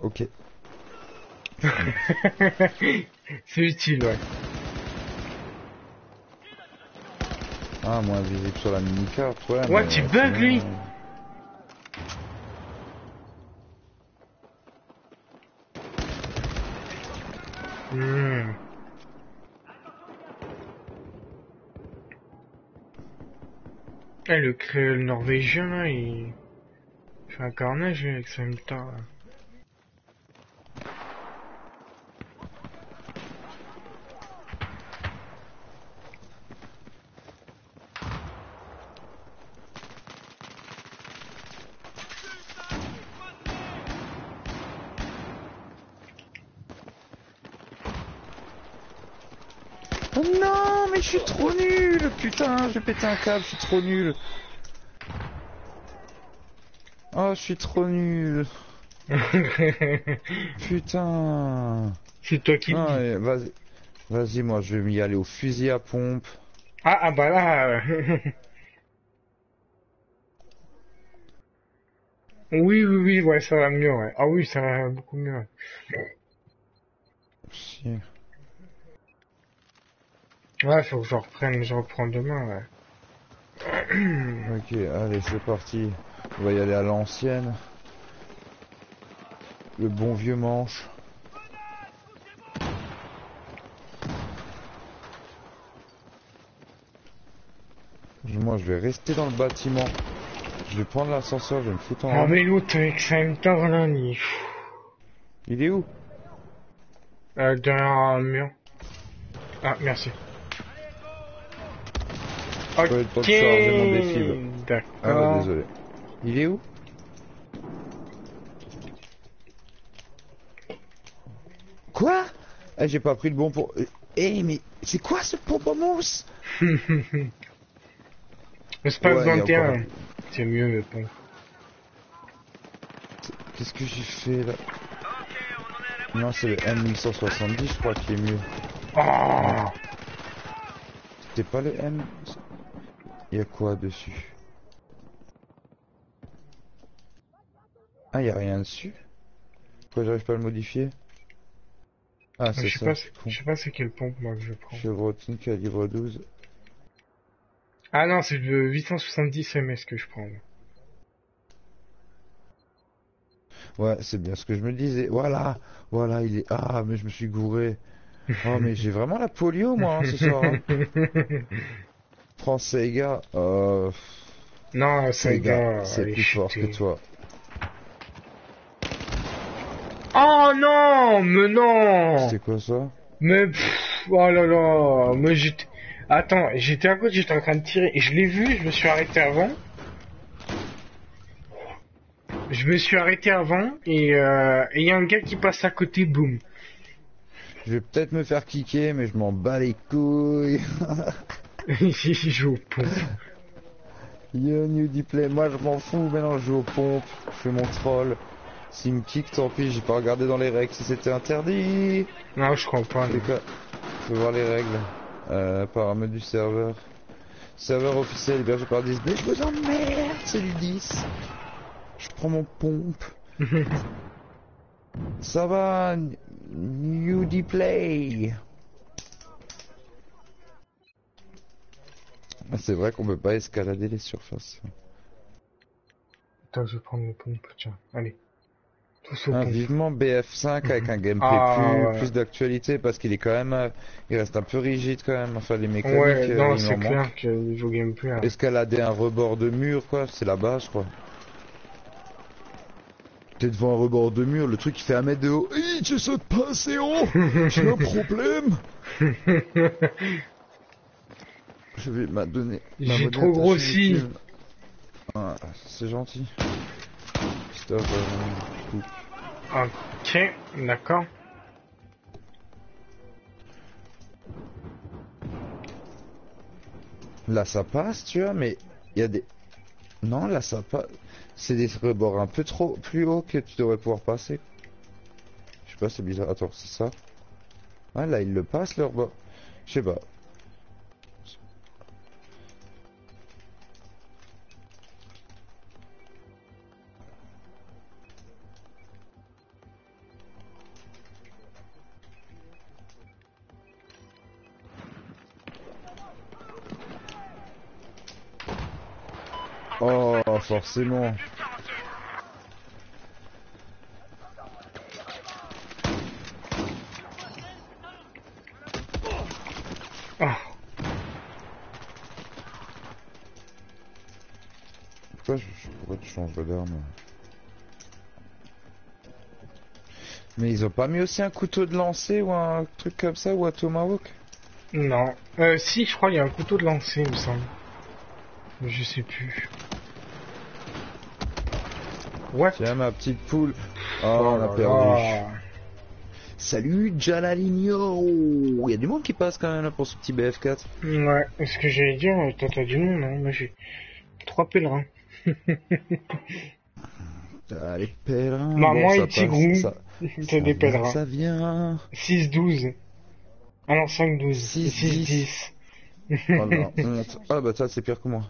Ok. c'est utile, ouais. Ah, moins visible sur la mini-carte, ouais. Ouais, mais tu bugs, lui. euh, Hmm. Eh, le créole norvégien, là, il fait un carnage avec sa multa. là. Oh non, mais je suis trop nul, putain, j'ai pété un câble, je suis trop nul. Oh, je suis trop nul. Putain. c'est toi qui vas-y, moi je vais m'y aller au fusil à pompe. Ah, ah bah là. oui, oui, oui, ouais, ça va mieux, ouais. Ah oui, ça va beaucoup mieux. ouais. Ouais, faut que je reprenne, je reprends demain, ouais. Ok, allez, c'est parti. On va y aller à l'ancienne. Le bon vieux manche. Moi, je vais rester dans le bâtiment. Je vais prendre l'ascenseur, je vais me foutre en Ah mais l'autre avec Center là, il... Il est où? Euh, derrière un mur. Ah, merci. Pas eu le temps de charger mon défi, là. D'accord. Ah bah désolé. Il est où? Quoi? Ah j'ai pas pris le bon pour... Eh mais c'est quoi ce Ouais, a terrain. encore C'est mieux, mais bon. Qu'est-ce que j'ai fait là? Ok, Non c'est le M1170 je crois qui est mieux. Oh C'était pas le M? Y a quoi dessus Ah y a rien dessus Pourquoi j'arrive pas à le modifier Ah c'est ça, pas, je sais pas c'est quelle pompe moi que je prends. Chevrotine calibre 12. Ah non, c'est le 870 ms que je prends. là. Ouais, c'est bien ce que je me disais. Voilà, voilà, il est. Ah, mais je me suis gouré. Oh, mais j'ai vraiment la polio, moi, hein, ce soir. hein. Français, gars. Euh, non, Sega, gars, c'est plus fort que toi. Oh non, mais non C'est quoi ça? Mais pff, oh là là, moi j'étais... Attends, j'étais à côté, j'étais en train de tirer, et je l'ai vu, je me suis arrêté avant. Je me suis arrêté avant, et euh, et il y a un gars qui passe à côté, boum. Je vais peut-être me faire kicker, mais je m'en bats les couilles. il joue au pont. Yo, new play. Moi, je m'en fous. Maintenant, je joue aux pompes. Je fais mon troll. S'il me kick, tant pis. J'ai pas regardé dans les règles si c'était interdit. Non, je pas. C'est quoi Faut voir les règles. Euh, paramètres du serveur. Serveur officiel hébergé par Disney. Je vous emmerde, c'est du 10. Je prends mon pompe. Ça va, New Play. Ah, C'est vrai qu'on peut pas escalader les surfaces. Attends, je vais prendre le pompe, tiens. Allez. Ah, vivement BF5 avec un gameplay Ah, plus, ouais. plus d'actualité parce qu'il est quand même, euh, il reste un peu rigide quand même. Enfin, les mécaniques, Ouais, euh, non, c'est clair que niveau gameplay... hein. Escalader un rebord de mur, quoi, c'est la base, quoi. T'es devant un rebord de mur, le truc il fait un mètre de haut. Hi, tu sautes pas assez haut J'ai un problème Je vais m'adonner. J'ai trop grossi. Ah, c'est gentil. Stop, euh. Ok, d'accord. Là ça passe, tu vois, mais il y a des... Non, là ça passe. C'est des rebords un peu trop plus haut que tu devrais pouvoir passer. Je sais pas, c'est bizarre. Attends, c'est ça? Ah, là il le passe le rebord. Je sais pas. Forcément. Ah, Pourquoi, je, pourquoi tu changes d'arme Mais ils ont pas mis aussi un couteau de lancer ou un truc comme ça ou un tomahawk non. Euh, si, je crois qu'il y a un couteau de lancer, il me semble. Mais je sais plus. What? Tiens ma petite poule. Oh, on a perdu. là. Salut Jalaligno Il y a du monde qui passe quand même là pour ce petit BF4. Ouais, ce que j'allais dire, euh, t'as du monde, hein. Moi j'ai trois pèlerins. Ah, les pèlerins. Bah, moi, ça et Tigrou, ça- T'as des pèlerins. Ça vient. 6-12. Ah non, 5-12. 6-10. 6-10. Oh honte. Ah bah ça c'est pire que moi.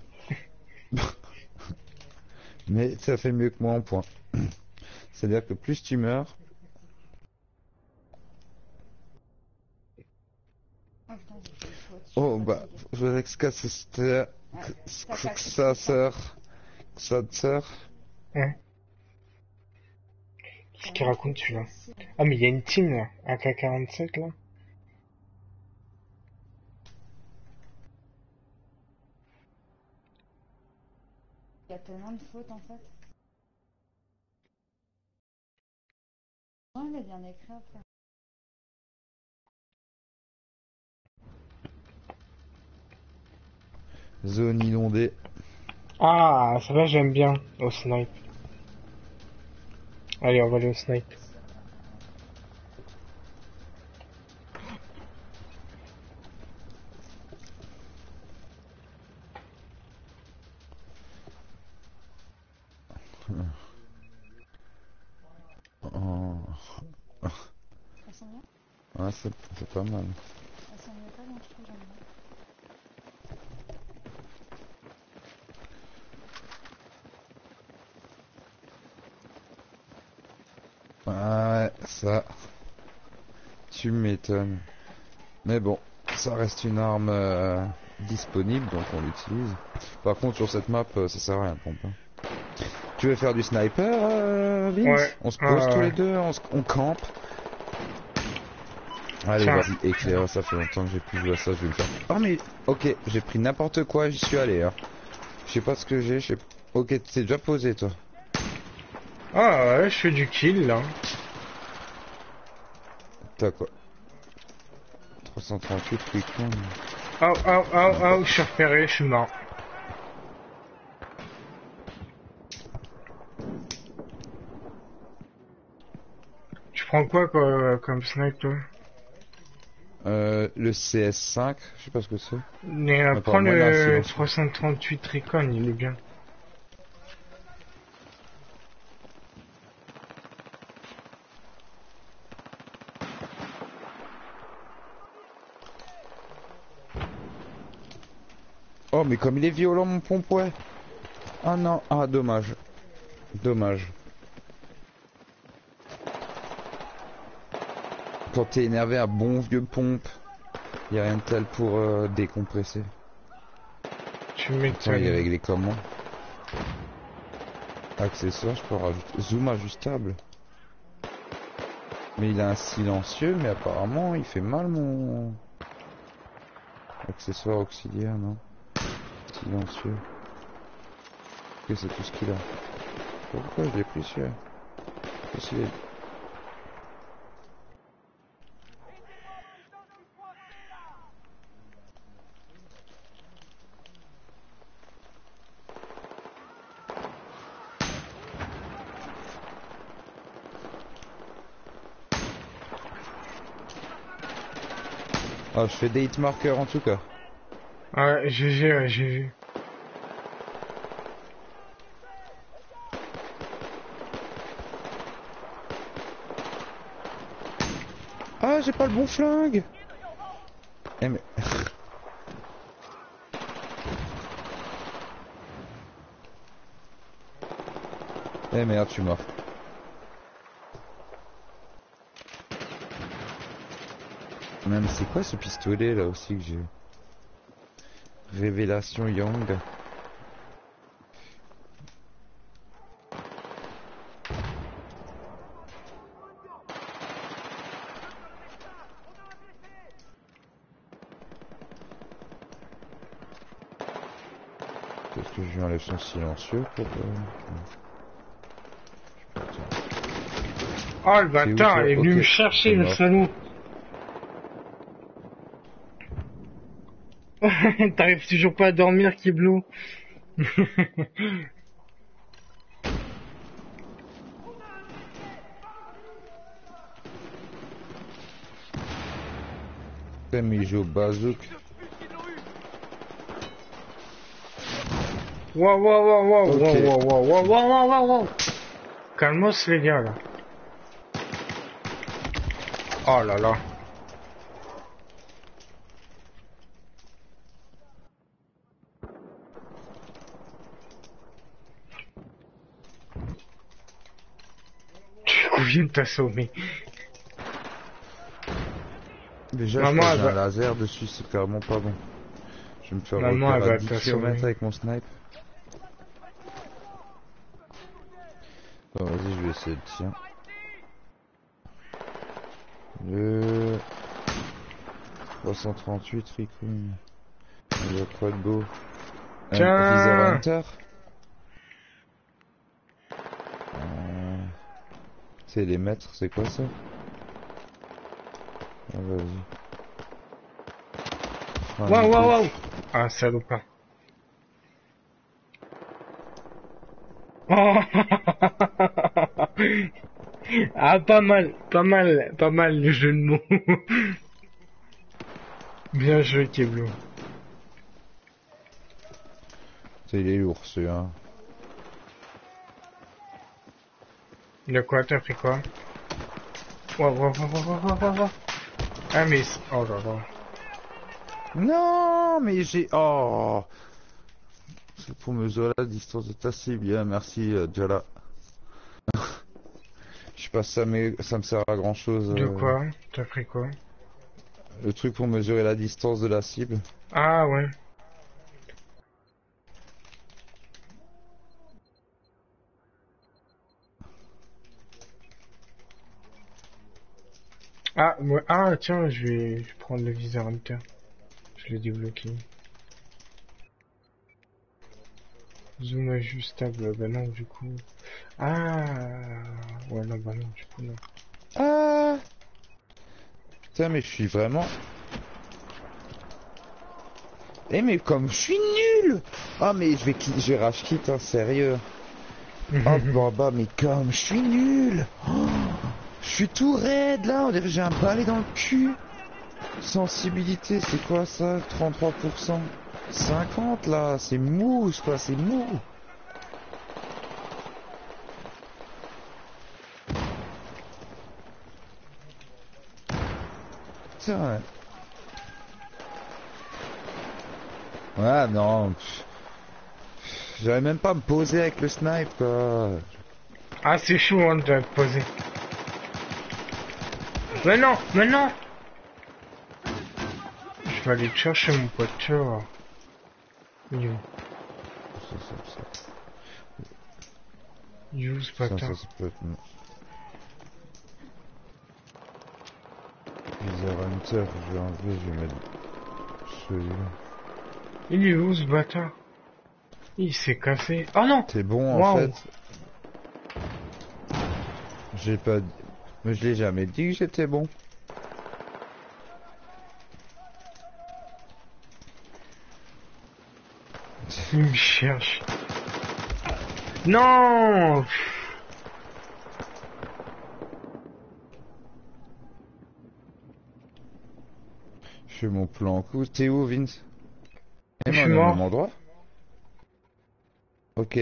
Mais ça fait mieux que moi en point. C'est-à-dire que plus tu meurs, Oh bah, je voudrais que Ouais, que sa sœur, que sa sœur. Qu'est-ce qu'il raconte celui-là? Ah mais il y a une team là, AK-47 là. Il y a tellement de fautes en fait. Non, il est bien écrit après. Zone inondée. Ah, ça va, j'aime bien au snipe. Allez, on va aller au snipe. Oh. Ça sent bien Ouais, c'est pas mal. Ça. Ouais, ça. Tu m'étonnes. Mais bon, ça reste une arme euh, disponible, donc on l'utilise. Par contre, sur cette map, euh, ça sert à rien, pompe. hein. Tu veux faire du sniper, euh, Vince Ouais. On se pose tous ouais. les deux, on, se- on campe. Allez, vas-y, éclaire, ça fait longtemps que j'ai plus joué à ça, je vais le faire. Oh mais, ok, j'ai pris n'importe quoi, j'y suis allé. Hein. Je sais pas ce que j'ai, je sais... Ok, t'es déjà posé, toi. Ah ouais, je fais du kill là. T'as quoi? 338 quick. Oh, oh, oh, oh, je suis repéré, je suis mort. Prends quoi quoi, comme snipe toi? Euh, le CS5, je sais pas ce que c'est. Mais euh, prends là, le c'est- 338 Recon, il est bien. Oh, mais comme il est violent, mon pompe, ouais. Ah non, ah, dommage. Dommage. Quand t'es énervé, un bon vieux pompe. Y a rien de tel pour euh, décompresser. Tu Tiens, il est m'étonnes. réglé comment? Accessoire, je peux rajouter. Zoom ajustable. Mais il a un silencieux, mais apparemment il fait mal mon. Accessoire auxiliaire, non? Silencieux. Ok, c'est tout ce qu'il a. Pourquoi je l'ai pris celui-là? Ah, je fais des hit markers en tout cas. Ouais, GG, ouais, j'ai vu. Ah, j'ai pas le bon flingue Eh mais... eh merde, je suis mort. Même c'est quoi ce pistolet là aussi que j'ai? Révélation Young. Peut-être que je lui enlève son silencieux pour... Oh le bâtard, il est venu me chercher le salaud. T'arrives toujours pas à dormir, Kiblo. Mais il joue au bazook. Wow, wow, wow, wow, Ok. wow, wow, wow, wow, wow, wow, wow, wow. Calmos les gars là. Oh là là. Tu viens de t'assommer. Déjà, Maman, je j'ai un laser dessus, c'est clairement pas bon. Je vais me faire Maman, elle va à 10 t'assommer. km avec mon snipe. Bon, vas-y, je vais essayer le tien. Le 338 Rickoon. Le quad go. Tiens. Visor C'est les mètres, c'est quoi ça Ah, vas-y. Ah, Waouh, waouh, waouh Ah, salopard. Oh ah, pas mal, pas mal, pas mal le jeu de mots. Bien joué, Keblo. C'est est lourd celui-là. De quoi, t'as pris quoi waouh, waouh, waouh. Ah, mais... Oh là là. Non, mais j'ai... Oh C'est pour mesurer la distance de ta cible. Bien, merci, euh, Jala. Je sais pas ça, me- ça me sert à grand chose. De quoi? T'as pris quoi? Le truc pour mesurer la distance de la cible. Ah, ouais. Ah, ouais. ah, tiens, je vais, je vais prendre le viseur Hunter. Je l'ai débloqué. Zoom ajustable, bah non, du coup. Ah, ouais, non, bah non, du coup, non. Ah Putain, mais je suis vraiment... Eh, mais comme je suis nul Ah, mais je vais, je vais rage hein, sérieux. Oh, bah, bah, mais comme je suis nul Oh, Je suis tout raide, là, on dirait que j'ai un balai dans le cul. Sensibilité, c'est quoi ça? 33% 50, là, c'est mousse, quoi, c'est mou? C'est vrai. Ouais, non. J'arrive même pas me poser avec le snipe, quoi. Ah, c'est chaud, hein, de poser. Mais non, mais non Je vais aller te chercher, mon pote, tu vois. Ça, you, ce bâtard. ça, ça peut être... Hunter, je vais enlever, je vais mettre celui-là. Il est où, ce bâtard Il s'est cassé. Oh non C'est bon, en Waouh. fait. J'ai pas... Mais je l'ai jamais dit que j'étais bon. Il me cherche. Non Je fais mon plan coup. T'es où, Vince? Je Eh, suis au même endroit? Ok.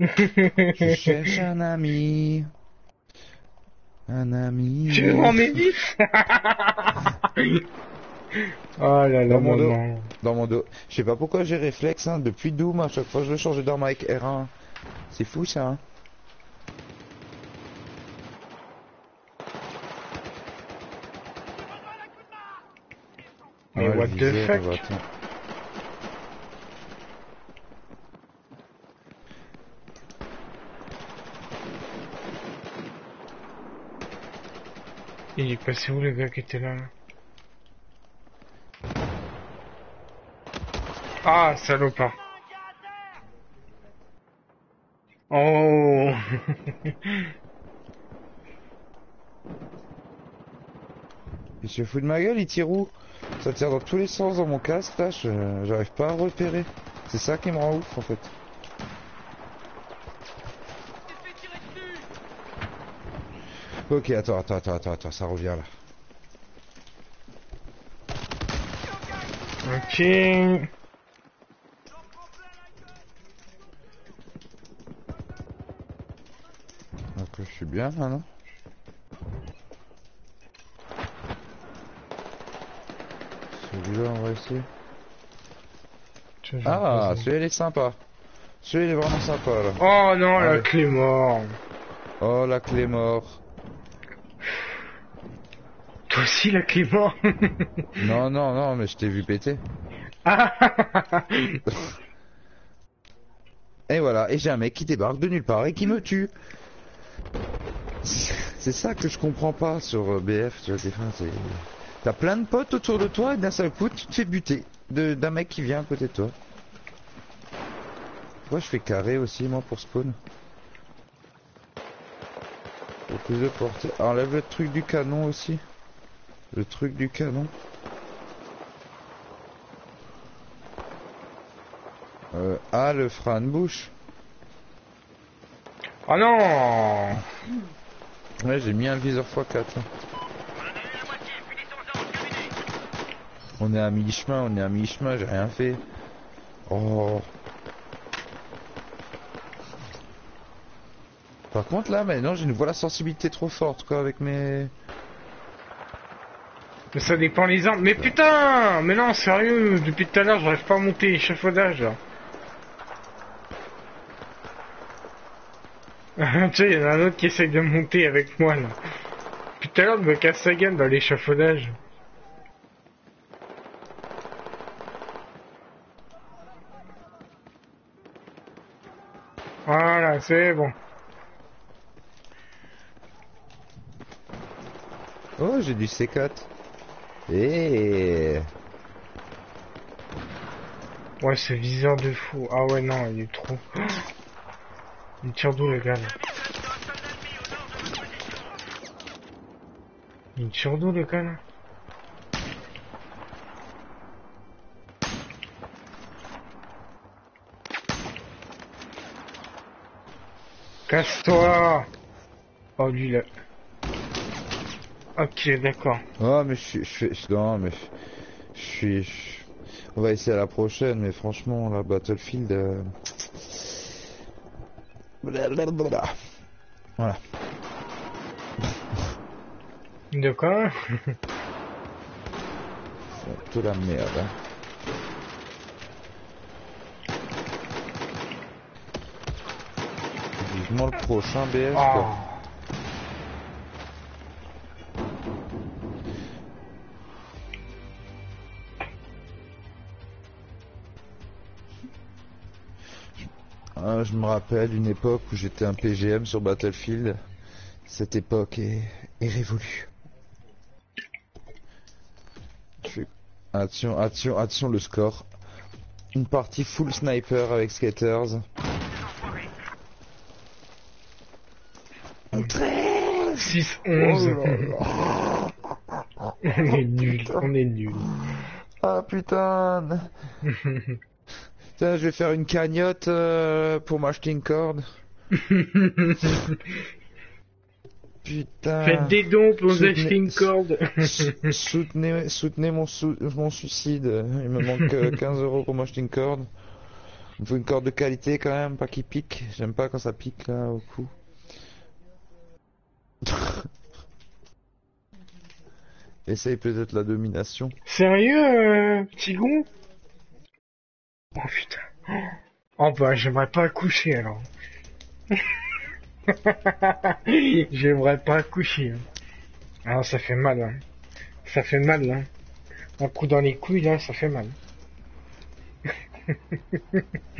Je cherche un ami. Un ami. Tu m'en mets 10 Oh là là, Dans mon dos. Dans mon dos. Je sais pas pourquoi j'ai réflexe, hein. Depuis Doom, à chaque fois je le change d'arme avec R1. C'est fou ça, hein. Mais le what the fuck Il est passé où le gars qui était là Ah, salopard. Oh Il se fout de ma gueule, il tire où? Ça tire dans tous les sens dans mon casque, là, j'arrive pas à repérer. C'est ça qui me rend ouf, en fait. Ok, attends, attends, attends, attends, attends, ça revient là. Ok. Donc je suis bien là, non? Celui-là, on va essayer. Ah, celui-là il est sympa. Celui-là il est vraiment sympa là. Oh non, la clé mort. Oh, la clé mort. Toi aussi, la clé mort. Non, non, non, mais je t'ai vu péter. ah Et voilà, et j'ai un mec qui débarque de nulle part et qui me tue. C'est ça que je comprends pas sur BF, tu vois. T'as plein de potes autour de toi et d'un seul coup tu te fais buter d'un mec qui vient à côté de toi. Pourquoi je fais carré aussi, moi, pour spawn? Pour plus de portée. Enlève le truc du canon aussi. Le truc du canon. Euh, ah, le frein de bouche. Oh non Ouais, j'ai mis un viseur x4. hein. On en a eu la moitié, finissons-en, terminé. On est à mi-chemin, on est à mi-chemin, j'ai rien fait. Oh. Par contre là maintenant j'ai une voix la sensibilité trop forte quoi avec mes... Mais ça dépend les armes. Mais putain Mais non, sérieux, depuis tout à l'heure, j'arrive pas à monter l'échafaudage, tu sais, il y en a un autre qui essaye de monter avec moi, là. Depuis tout à l'heure, me casse la gueule dans l'échafaudage. Voilà, c'est bon. Oh j'ai du C4. Ouais, ce viseur de fou. Ah ouais, non, il est trop... Il tire d'où, le gars, là Il tire d'où, le gars, là Casse-toi Oh, lui, là... Ok, d'accord. Oh mais je suis... Non mais... Je suis... On va essayer à la prochaine mais franchement la Battlefield... euh. Voilà. De quoi? C'est peu la merde. hein. Vivement le prochain BS Ah. Rappelle une époque où j'étais un PGM sur Battlefield. Cette époque est, est révolue. Je Attention, attention, attention le score. Une partie full sniper avec skaters. 6, Oh 11. là là. on est nul, on est nul. Ah putain Tiens, je vais faire une cagnotte euh, pour m'acheter une corde. Putain. Faites des dons pour nous acheter une corde. Sou- soutenez, soutenez mon, sou- mon suicide. Il me manque euh, 15 euros pour m'acheter une corde. Il me faut une corde de qualité quand même, pas qui pique. J'aime pas quand ça pique là au cou. Essaye peut-être la domination. Sérieux, euh, petit gon? Oh putain. Oh bah j'aimerais pas accoucher alors. j'aimerais pas accoucher. hein. Alors ça fait mal. Hein. Ça fait mal là. Un coup dans les couilles là, ça fait mal.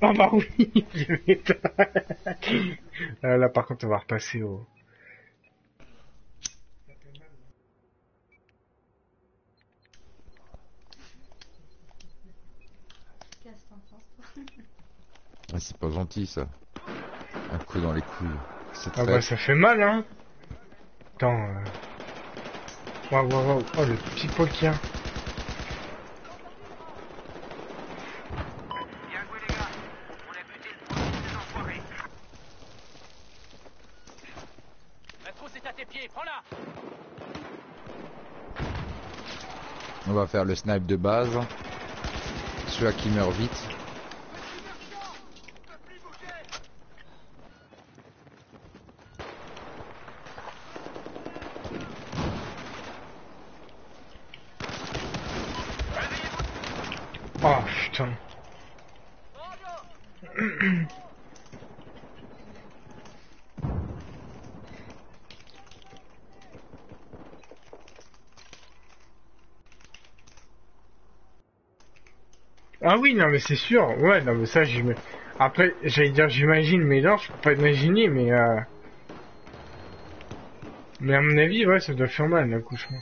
Ah bah oui, je m'étonne. Euh, là par contre on va repasser au... Qu'est-ce que t'en penses, toi Ah, c'est pas gentil ça. Un coup dans les couilles. Ah bah ça fait mal hein Attends... Euh... Waouh waouh waouh, oh le petit poquien. On va faire le snipe de base. Celui-là qui meurt vite. non mais c'est sûr, ouais, non mais ça j'imagine. Après, j'allais dire j'imagine, mais non, je peux pas imaginer, mais. Euh, mais à mon avis, ouais, ça doit faire mal l'accouchement.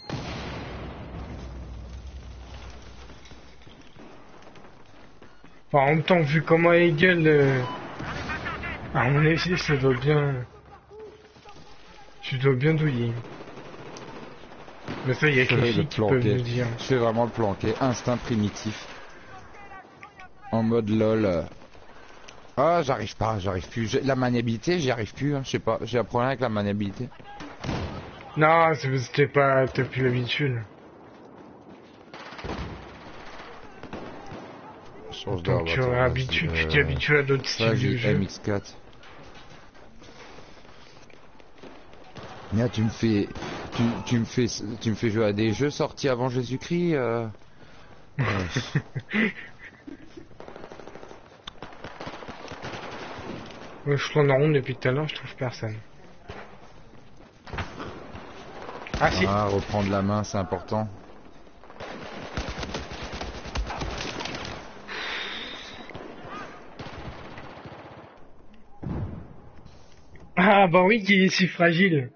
Enfin, en même temps, vu comment elle gueule, euh, à mon avis, ça doit bien. Tu dois bien douiller. Mais ça, il y a quelqu'un qui peut me dire. Je vraiment le planquer. Instinct primitif. En mode lol. Ah, j'arrive pas, j'arrive plus. J'ai- La maniabilité, j'y arrive plus. hein, Je sais pas, j'ai un problème avec la maniabilité. Non, c'est parce que t'es pas... T'as plus l'habitude. Donc tu habitude, tu t'es habitué à d'autres styles de jeu. MX4. Merde, tu me fais, tu, tu me fais, tu me fais jouer à des jeux sortis avant Jésus-Christ. euh. Ouais. Je tourne en rond depuis tout à l'heure, je trouve personne. Ah si Ah, reprendre la main, c'est important. Ah bah oui, qui est si fragile.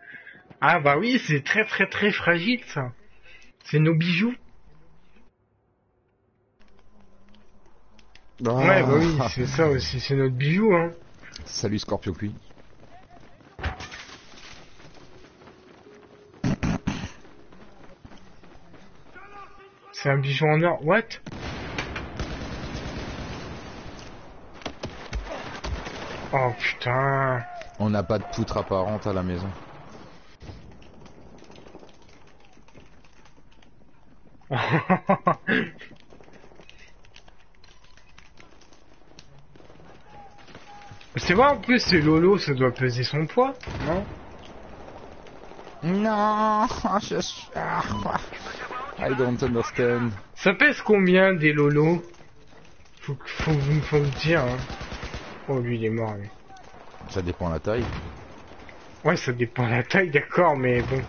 Ah bah oui, c'est très très très fragile ça. C'est nos bijoux. Ouais, bah oui, c'est ça aussi, c'est notre bijou, hein. Salut Scorpio Cuit. C'est un bijou en or. What? Oh putain. On n'a pas de poutre apparente à la maison. C'est vrai en plus, c'est Lolo, ça doit peser son poids, non? Non, je suis. I don't understand. Ça pèse combien des Lolos? Faut, que- faut, me- faut me dire. Hein. Oh lui il est mort lui. Ça dépend de la taille. Ouais ça dépend de la taille d'accord mais bon.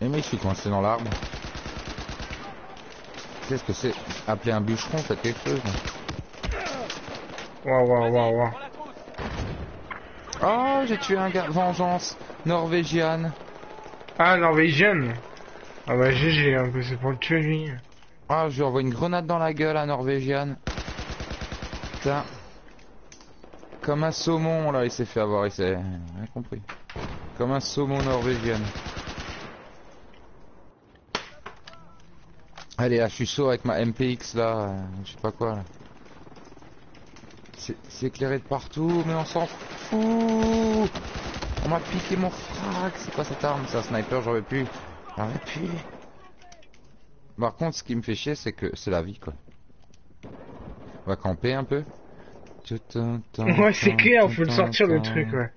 Et mais je suis coincé dans l'arbre. Tu sais ce que c'est? Appeler un bûcheron, faites quelque chose. Waouh waouh waouh waouh. Oh, j'ai tué un gars. Vengeance norvégienne. Ah norvégienne Ah bah GG un peu c'est pour le tuer lui. Ah, je lui envoie une grenade dans la gueule à norvégienne. Putain. Comme un saumon, là, il s'est fait avoir, il s'est... Rien compris. Comme un saumon norvégienne. Allez, là, je suis saut avec ma MPX, là. euh, Je sais pas quoi, là. C'est éclairé de partout, mais on s'en fout On m'a piqué mon frac C'est quoi cette arme C'est un sniper, j'aurais pu... J'aurais pu... Par contre, ce qui me fait chier, c'est que c'est la vie, quoi. On va camper un peu. Ouais c'est clair, faut le sortir le truc ouais.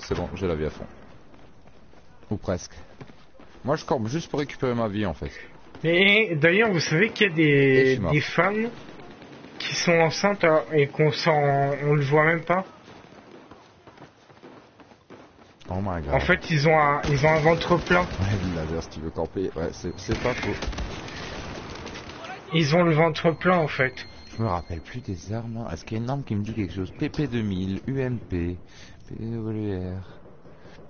C'est bon, j'ai la vie à fond. Ou presque. Moi, je campe juste pour récupérer ma vie, en fait. Et d'ailleurs vous savez qu'il y a des, des femmes qui sont enceintes euh, et qu'on on le voit même pas. Oh my god. En fait ils ont un ils ont un ventre plein. Ouais, laser, si tu veux camper. Ouais, c'est pas faux. Ils ont le ventre plein en fait. Je me rappelle plus des armes. là. Est-ce qu'il y a une arme qui me dit quelque chose? PP2000, UMP, PWR,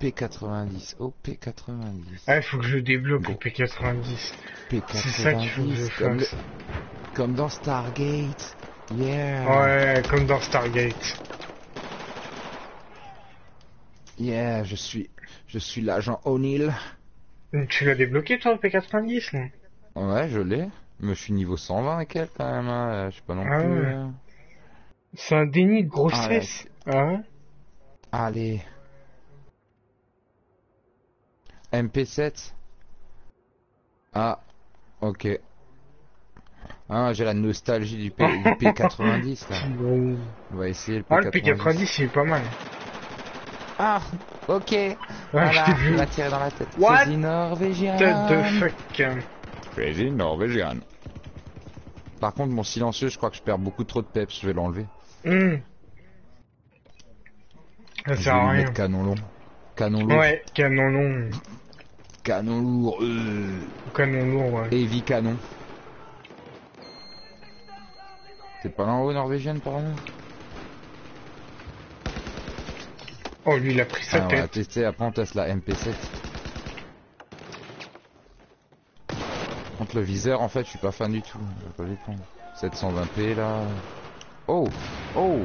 P90, oh P90, Ah il faut que je débloque le Bon. P90. P90, C'est ça qu'il faut que je comme, le- comme dans Stargate. Yeah. Ouais comme dans Stargate. Yeah, je suis, je suis l'agent O'Neill. Tu l'as débloqué toi le P90 là Ouais, je l'ai. Mais je suis niveau 120 et quelques quand même. hein. Je suis pas non Ah plus. ouais. euh. C'est un déni de Ah, grossesse. Ah ouais? Allez. MP7. Ah, ok. Ah, j'ai la nostalgie du, P, du P90 là. Bon. On va essayer le P90. Ah le P90 il est pas mal. Ah, ok. Voilà, je t'ai il vu. m'a tiré dans la tête. What? C'est norvégien. Tête de fuck? Crazy norvégienne. Par contre, mon silencieux, je crois que je perds beaucoup trop de peps. Je vais l'enlever. Hmm. Ça sert à rien. canon long. Canon lourd. Ouais, canon long. Canon lourd. Euh. Canon lourd, ouais. Heavy canon. C'est pas l'en haut norvégienne par là Oh, lui, il a pris sa ah, tête. On va tester, après on teste la MP7. Contre le viseur, en fait, je suis pas fan du tout. 720p là. Oh Oh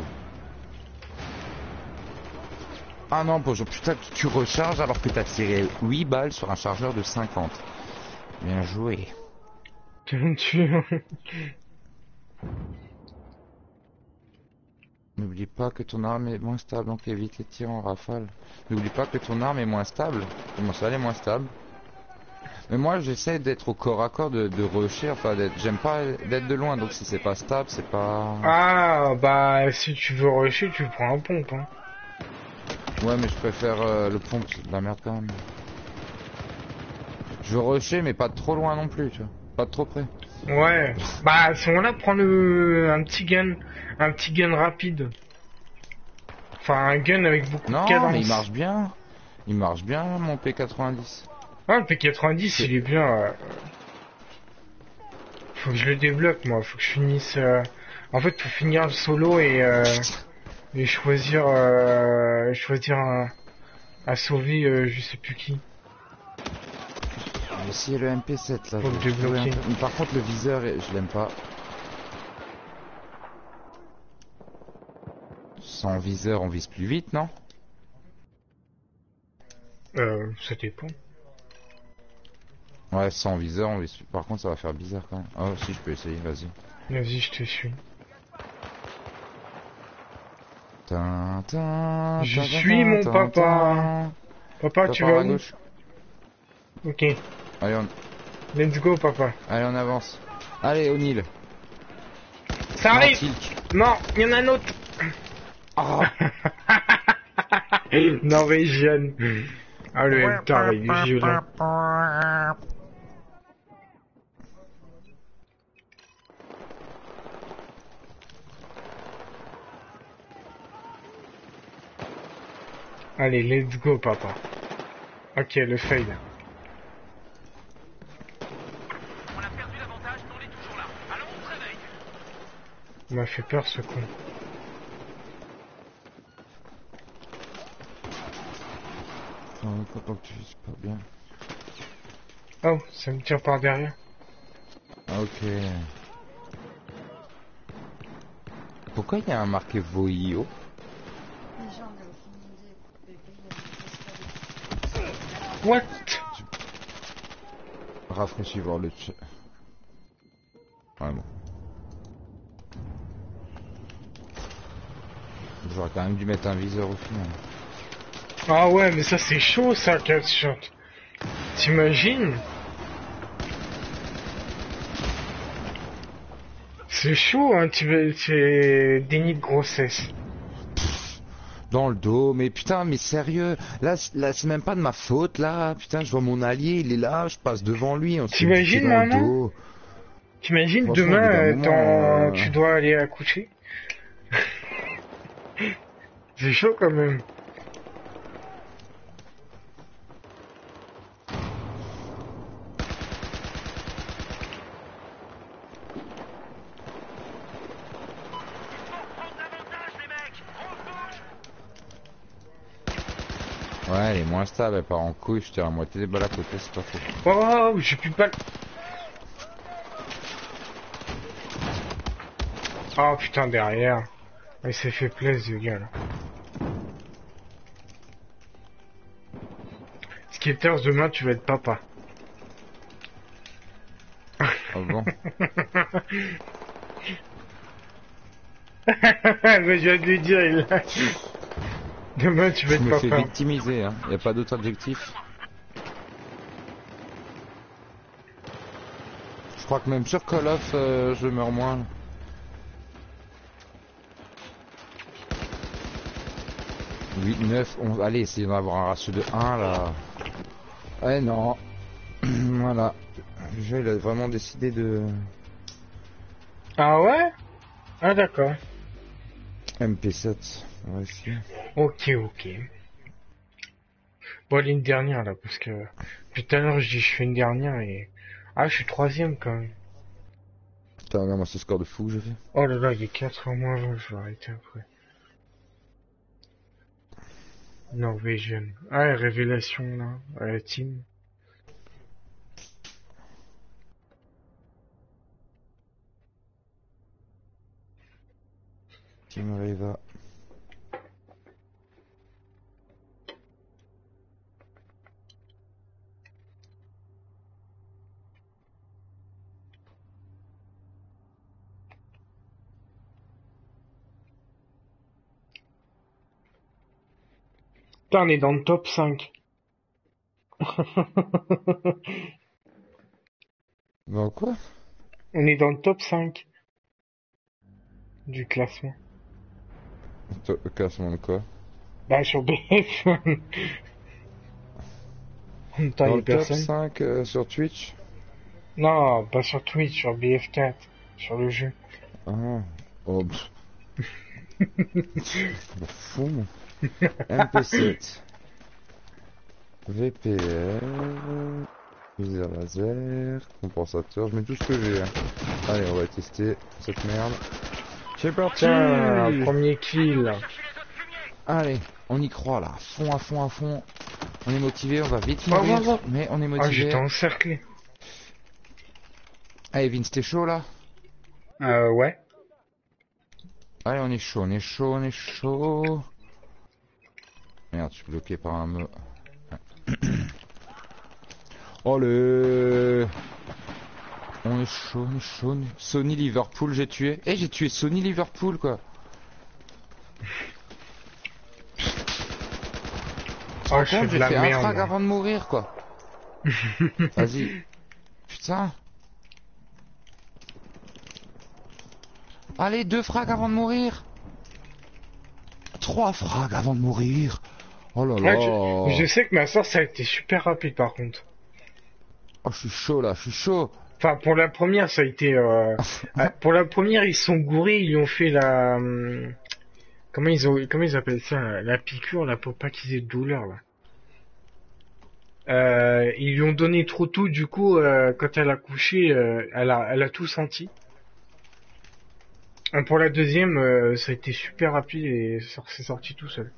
ah non, bonjour, putain, tu recharges alors que t'as tiré 8 balles sur un chargeur de 50. Bien joué. Tu me tuer. N'oublie pas que ton arme est moins stable, donc évite les tirs en rafale. N'oublie pas que ton arme est moins stable. Comment ça, elle est moins stable? Mais moi, j'essaie d'être au corps à corps, de, de rusher, enfin, j'aime pas d'être de loin, donc si c'est pas stable, c'est pas... Ah, bah, si tu veux rusher, tu prends un pompe, hein. Ouais, mais je préfère euh, le pompe, c'est de la merde quand même. Je veux rusher, mais pas trop loin non plus, tu vois. Pas trop près. Ouais. Bah, à ce moment-là, prends le, un petit gun, un petit gun rapide. Enfin, un gun avec beaucoup Non, de cadence. mais il marche bien. Il marche bien, mon P90. Ah, le P90, il est bien. euh. Faut que je le développe, moi. Faut que je finisse. euh, En fait, faut finir le solo et, euh, et choisir, euh, choisir un, à sauver, euh, je sais plus qui. J'ai essayé le MP7 là. Faut je un Par contre, le viseur, je l'aime pas. Sans viseur, on vise plus vite, non? Euh, ça dépend. Ouais, sans viseur, on vise plus. Par contre, ça va faire bizarre quand même. Oh, si, je peux essayer, vas-y. Vas-y, je te suis. Je suis mon papa. Papa, tu vas où. Ok. Allez, on... Let's go, papa. Allez, on avance. Allez, O'Neill. Ça Non, arrive. Non, il y en a un autre Ah, Norvégienne. Ah, le MTAR, il est violent. Allez, let's go, papa. Ok, le fail. On a perdu l'avantage, mais on est toujours là. Allons, on se réveille. Il m'a fait peur, ce con. Oh, faut pas que tu vises pas bien. Oh, ça me tire par derrière. Ok. Pourquoi il y a un marqué Voio Les gens n'avaient aucune idée. Le pays avait pas What Rafraîchis voir le chat. Ouais, bon. J'aurais quand même dû mettre un viseur au final. Ah ouais, mais ça c'est chaud ça, Catshot. T'imagines? C'est chaud, hein, tu veux- c'est déni de grossesse. Dans le dos, mais putain, mais sérieux, là, c'est même pas de ma faute, là, putain, je vois mon allié, il est là, je passe devant lui, T'imagines, buter dans le maman dos. T'imagines demain, euh, moment, euh, tu dois aller accoucher? C'est chaud quand même. Prendre l'avantage, les mecs. On se bouge. Ouais, elle est moins stable, elle part en couille, tire à moitié des balles à côté, c'est pas faux. Oh, j'ai plus de balles. Oh putain, derrière. Il s'est fait plaisir, le gars, là. Skitters, demain, tu vas être papa. Oh bon? Mais je viens de lui dire, il a... Demain, tu vas Je être me fais victimiser, hein, y a pas d'autre objectif. Je crois que même sur Call of, euh, je meurs moins. Oui, 9, 11, allez, essayons d'avoir un ratio de 1 là. Ouais, non. voilà. Il a vraiment décidé de. Ah ouais? Ah d'accord. MP7. Ok, ok. Bon, une dernière là, parce que tout à l'heure, je dis je fais une dernière et. Ah, je suis troisième quand même. Putain, non, moi, ce score de fou que je fais. Oh là là, il est 4 en moins, je vais arrêter après. Norwegian. Ah, révélation là, à la team. Team Putain, on est dans le top 5. Bah quoi? On est dans le top 5 du classement. To- Classement de quoi? Bah, sur BF. En même temps, il y Dans le top personne. 5 euh, sur Twitch? Non, pas sur Twitch, sur BF4, sur le jeu. Ah. Oh, pff. M'en fous. MP7. VPN. Viseur laser. Compensateur. Je mets tout ce que j'ai. hein. Allez, on va tester cette merde. C'est parti Tiens, premier kill. Allez, on y croit là. À fond, à fond, à fond. On est motivé, on va vite Oh, mourir. oh, oh. Mais on est Ah, motivé. j'étais encerclé. Allez, Vince, t'es chaud là? Euh, ouais. Allez, on est chaud, on est chaud, on est chaud. Merde, je suis bloqué par un me... Oh le... On est chaud, on est chaud. Sony Liverpool, j'ai tué. Eh, j'ai tué Sony Liverpool, quoi. Oh, je j'ai fait un frag avant de mourir, quoi. Vas-y. Putain. Allez, deux frags avant de mourir. Trois frags avant de mourir. Oh là là. Ouais, je, je sais que ma soeur, ça a été super rapide par contre. Oh, je suis chaud là, je suis chaud. Enfin, pour la première, ça a été... Euh... ah, pour la première, ils sont gourés, ils lui ont fait la... hum, Comment ils ont, comment ils appellent ça La piqûre, là, pour pas qu'ils aient de douleur, là. Euh, ils lui ont donné trop tôt, du coup, euh, quand elle a couché, euh, elle, a, elle a tout senti. Et pour la deuxième, euh, ça a été super rapide et c'est sorti tout seul.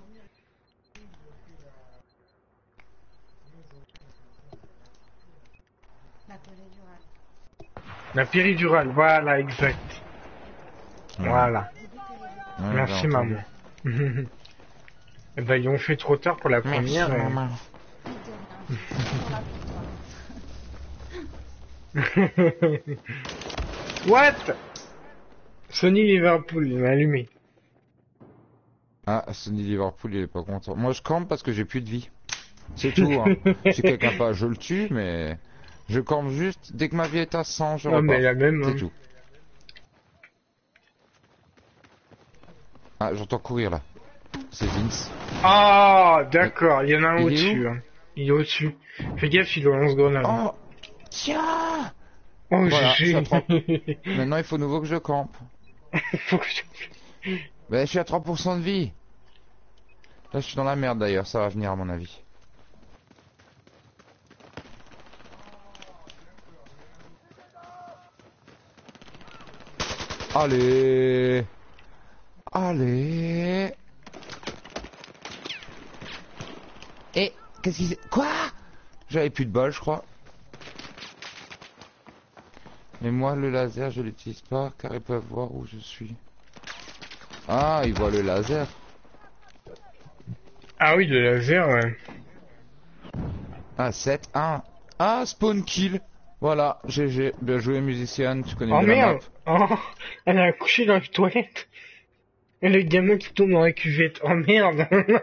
La péridurale, voilà, exact. Ouais. Voilà. Ouais, Merci, maman. Eh ben, ils ont fait trop tard pour la Merci, première. maman. What? Sony Liverpool, il m'a allumé. Ah, Sony Liverpool, il est pas content. Moi, je campe parce que j'ai plus de vie. C'est tout. Hein. si quelqu'un pas, je le tue, mais je campe juste. Dès que ma vie est à 100, je Non, repars. mais la même. C'est hein. tout. Ah, j'entends courir là. C'est Vince. Ah, d'accord, il y en a un au-dessus. hein. Il est au-dessus. Fais gaffe, il doit lance grenade. Oh Tiens Oh, voilà, prend. Maintenant, il faut nouveau que je campe. Faut que je- Ben, je suis à 3% de vie. Là, je suis dans la merde d'ailleurs, ça va venir à mon avis. Allez Allez Et qu'est-ce qu'il s'est- Quoi? J'avais plus de balles, je crois. Mais moi, le laser, je l'utilise pas car ils peuvent voir où je suis. Ah, ils voient le laser. Ah oui, le laser, ouais. Ah, 7, 1. Ah, spawn kill. Voilà, GG. Bien joué, musicienne. Tu connais Oh bien la merde oh, Elle a accouché dans les toilettes Et le gamin qui tombe dans la cuvette. Oh merde.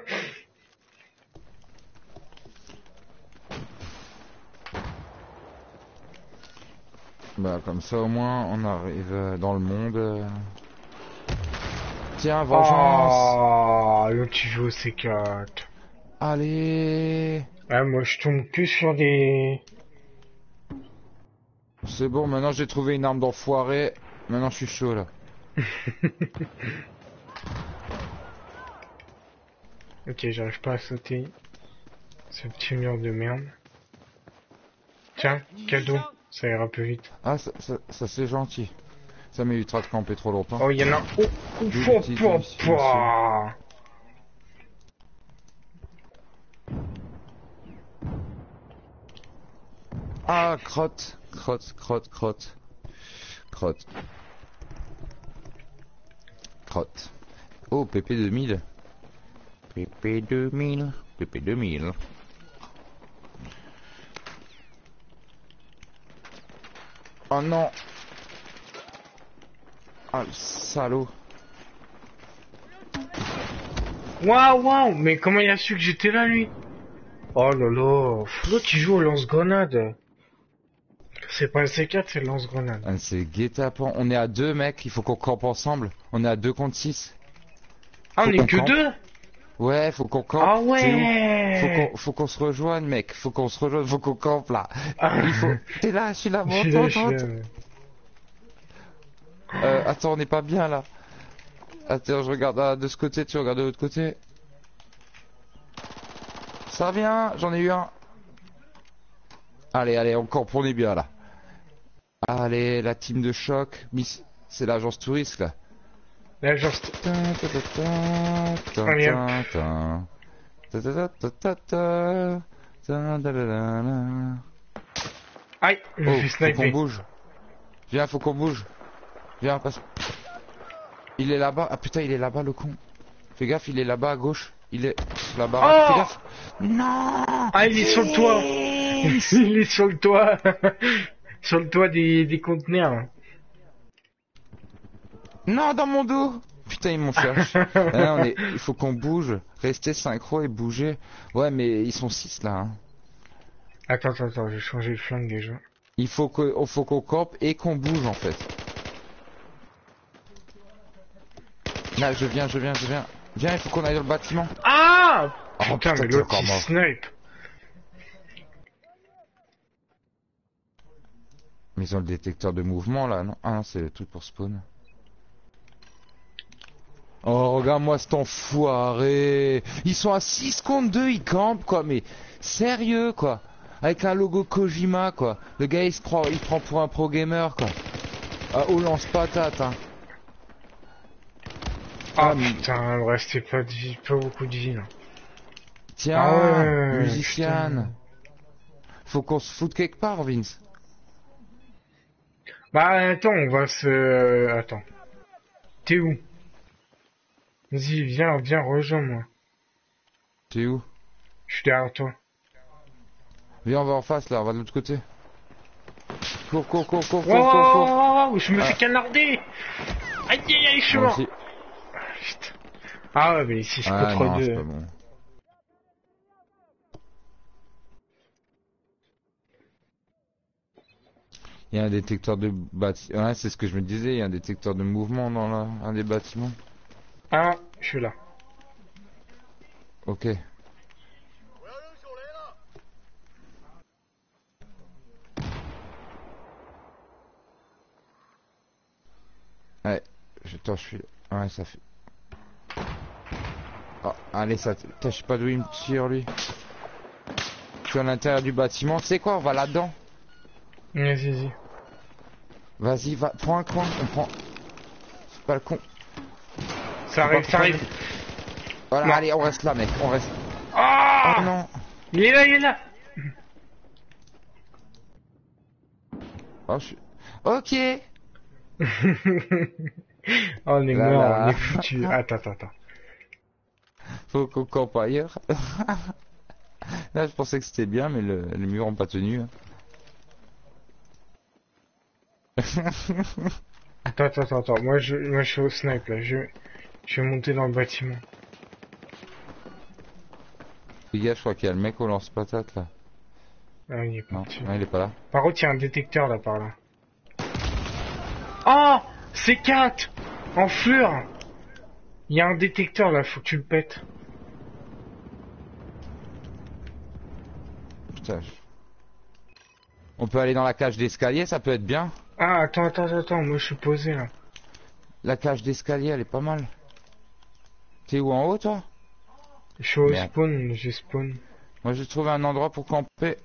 Bah, comme ça, au moins, on arrive euh, dans le monde. euh. Tiens, vengeance. Oh, tu joues au C4. Allez. Ah, moi je tombe que sur des... C'est bon, maintenant j'ai trouvé une arme d'enfoiré. Maintenant, je suis chaud, là. Ok, j'arrive pas à sauter. Ce petit mur de merde. Tiens, cadeau. Ça ira plus vite. Ah, ça, ça, ça, c'est gentil. Ça m'évitera de camper trop longtemps. Oh, il y en a... Oh, oh, oh, oh, oh. Ah, crotte, crotte, crotte, crotte, crotte, crotte. Oh, PP 2000. PP 2000. PP 2000. Oh non. Ah, le salaud. Waouh, waouh, mais comment il a su que j'étais là, lui? Oh là là, l'autre il joue au lance-grenade. C'est pas un C4, c'est le lance-grenade. Ah, c'est guet-apens. On est à deux, mec. Il faut qu'on campe ensemble. On est à deux contre 6. Ah, on est que campe. deux Ouais, faut qu'on campe. Ah Faut ouais qu'on faut qu'on se rejoigne, mec. Faut qu'on se rejoigne. Faut qu'on campe là. Ah. Il faut. T'es là, je suis là. Je suis là, monte, je suis monte, là. monte. Euh, attends, on n'est pas bien là. Attends, je regarde ah, de ce côté, tu regardes de l'autre côté. Ça vient, j'en ai eu un. Allez, allez, on campe, on est bien là. Allez, la team de choc. Miss, c'est l'agence touriste là. Da. aïe, je Oh, suis faut qu'on snipé. bouge. Viens, faut qu'on bouge. Viens, passe. Il est là-bas. Ah putain, il est là-bas, le con. Fais gaffe, il est là-bas à gauche. Il est baraque. Oh Fais gaffe. Non Ah, il est sur le toit Il est sur le toit Sur le toit des, des conteneurs. Non, dans mon dos Putain, ils m'ont cherché. Ah, on est... Il faut qu'on bouge. Rester synchro et bouger. Ouais, mais ils sont 6 là. hein. Attends, attends, attends, j'ai changé le flingue déjà. Il faut il faut qu'on campe et qu'on bouge en fait. Là, je viens, je viens, je viens. Viens, il faut qu'on aille dans le bâtiment. Ah Oh, Putain, mais l'autre il snipe. Mais ils ont le détecteur de mouvement là, non? Ah non, c'est le truc pour spawn. Oh, regarde-moi cet enfoiré Ils sont à 6 contre 2, ils campent quoi, mais sérieux quoi Avec un logo Kojima quoi. Le gars il se prend, il prend pour un pro gamer quoi. Ah, au lance-patate hein. Ah Ah, putain, il me restait pas de vie, pas beaucoup de vie là. Tiens, Ah ouais, musicienne. Faut qu'on se foute quelque part, Vince. Bah attends, on va se... Attends. T'es où? Vas-y, viens, viens, rejoins-moi. T'es où? Je suis derrière toi. Viens, on va en face là, on va de l'autre côté. Cours, cours, cours, cours, Wow, cours, cours, je me Ah. fais canarder Aïe aïe aïe, je suis mort. Ah ouais, mais ici c'est Ah non, pas bon. Il y a un détecteur de bâtiment. Ouais, c'est ce que je me disais, il y a un détecteur de mouvement dans la... un des bâtiments. Ah, je suis là. Ok. Ouais, je, attends, je suis... Ouais, ça fait... Oh, allez, ça... Putain, je sais pas d'où il me tire, lui. Je suis à l'intérieur du bâtiment. Tu sais quoi, on va là-dedans? Vas-y, vas-y. Vas-y, va, prends un coin, on prend... C'est pas le con. Ça arrive, ça arrive. Voilà, Non. allez, on reste là, mec, on reste... Ah Oh non Il est là, il est là Oh, je suis... Ok Oh, on est Là, mort, là. on est foutu. Attends, attends, attends. Faut qu'on campe ailleurs. Là, je pensais que c'était bien, mais le, les murs ont pas tenu. hein. Attends, attends, attends. Moi, je, moi, je suis au snipe, là. Je, je vais monter dans le bâtiment. Les gars, je crois qu'il y a le mec au lance-patate, là. Ah, il est Non, non, il est pas là. Par contre, il y a un détecteur, là, par là. Oh C4 En fleur Il y a un détecteur, là. Faut que tu le pètes. Putain. On peut aller dans la cage d'escalier, ça peut être bien. Ah, attends, attends, attends. Moi, je suis posé, là. La cage d'escalier, elle est pas mal. T'es où en haut, toi? Je suis au Merde. spawn, j'ai spawn. Moi, j'ai trouvé un endroit pour camper.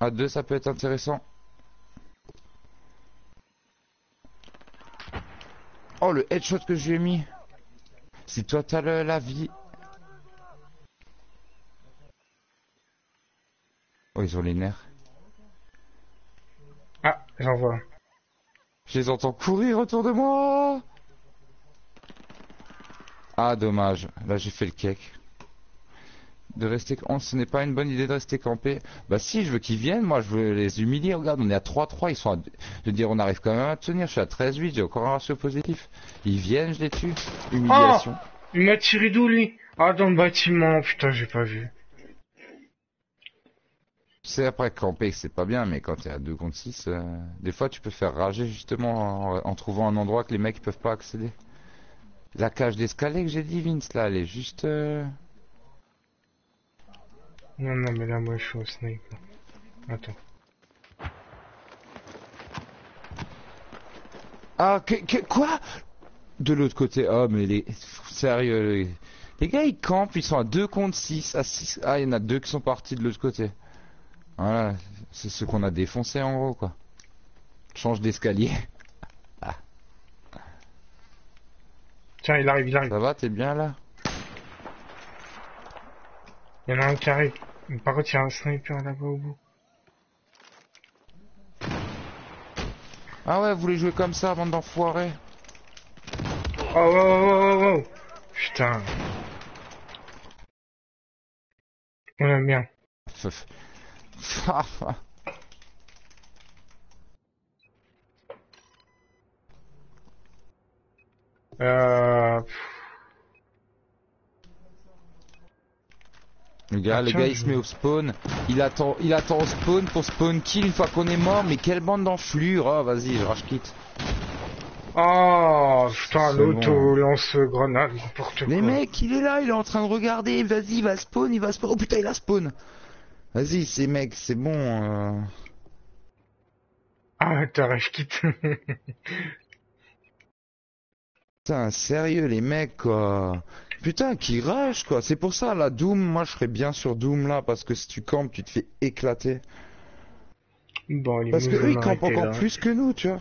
À deux, ça peut être intéressant. Oh, le headshot que je lui ai mis. Si toi, t'as la vie. Oh, ils ont les nerfs. Ah, j'en vois. Je les entends courir autour de moi. Ah, dommage. Là, j'ai fait le cake. De rester... Oh, ce n'est pas une bonne idée de rester campé. Bah si, je veux qu'ils viennent. Moi, je veux les humilier. Regarde, on est à 3-3. Ils sont à... Je veux dire, on arrive quand même à tenir. Je suis à 13-8. J'ai encore un ratio positif. Ils viennent, je les tue. Humiliation. Il m'a tiré d'où, lui? Ah, dans le bâtiment. Putain, j'ai pas vu. C'est après camper c'est pas bien, mais quand t'es à 2 contre 6, euh, des fois tu peux faire rager justement en, en trouvant un endroit que les mecs peuvent pas accéder. La cage d'escalier que j'ai dit, Vince, là, elle est juste... euh, Non, non, mais là, moi, je suis au sniper. Attends. Ah, que, que- quoi? De l'autre côté, oh, mais les... Sérieux, les... les gars, ils campent, ils sont à 2 contre 6, à 6... Ah, il y en a deux qui sont partis de l'autre côté. Voilà, c'est ce qu'on a défoncé en gros, quoi. Change d'escalier. Tiens, il arrive, il arrive. Ça va, t'es bien là? Il y en a un qui arrive. Mais Par contre, il y a un sniper là-bas au bout. Ah ouais, vous voulez jouer comme ça, bande d'enfoirés Oh, oh, oh, oh, oh. Putain. On aime bien. Euh... Le gars, Ah, le tiens, gars, il se met au spawn. Il attend, il attend au spawn pour spawn kill une fois qu'on est mort. Mais quelle bande d'enflure Oh, vas-y, je rage quitte. Oh, putain, l'auto bon. lance grenade, n'importe quoi. Les mecs, il est là, il est en train de regarder. Vas-y, il va spawn, il va spawn. Oh putain, il a spawn. Vas-y, ces mecs, c'est bon. euh. Ah, t'as rage quitte. Putain, sérieux, les mecs, quoi. Putain, qui rush, quoi. C'est pour ça, la Doom, moi, je serais bien sur Doom, là, parce que si tu campes, tu te fais éclater. bon, les Parce que eux, ils campent encore là. plus que nous, tu vois.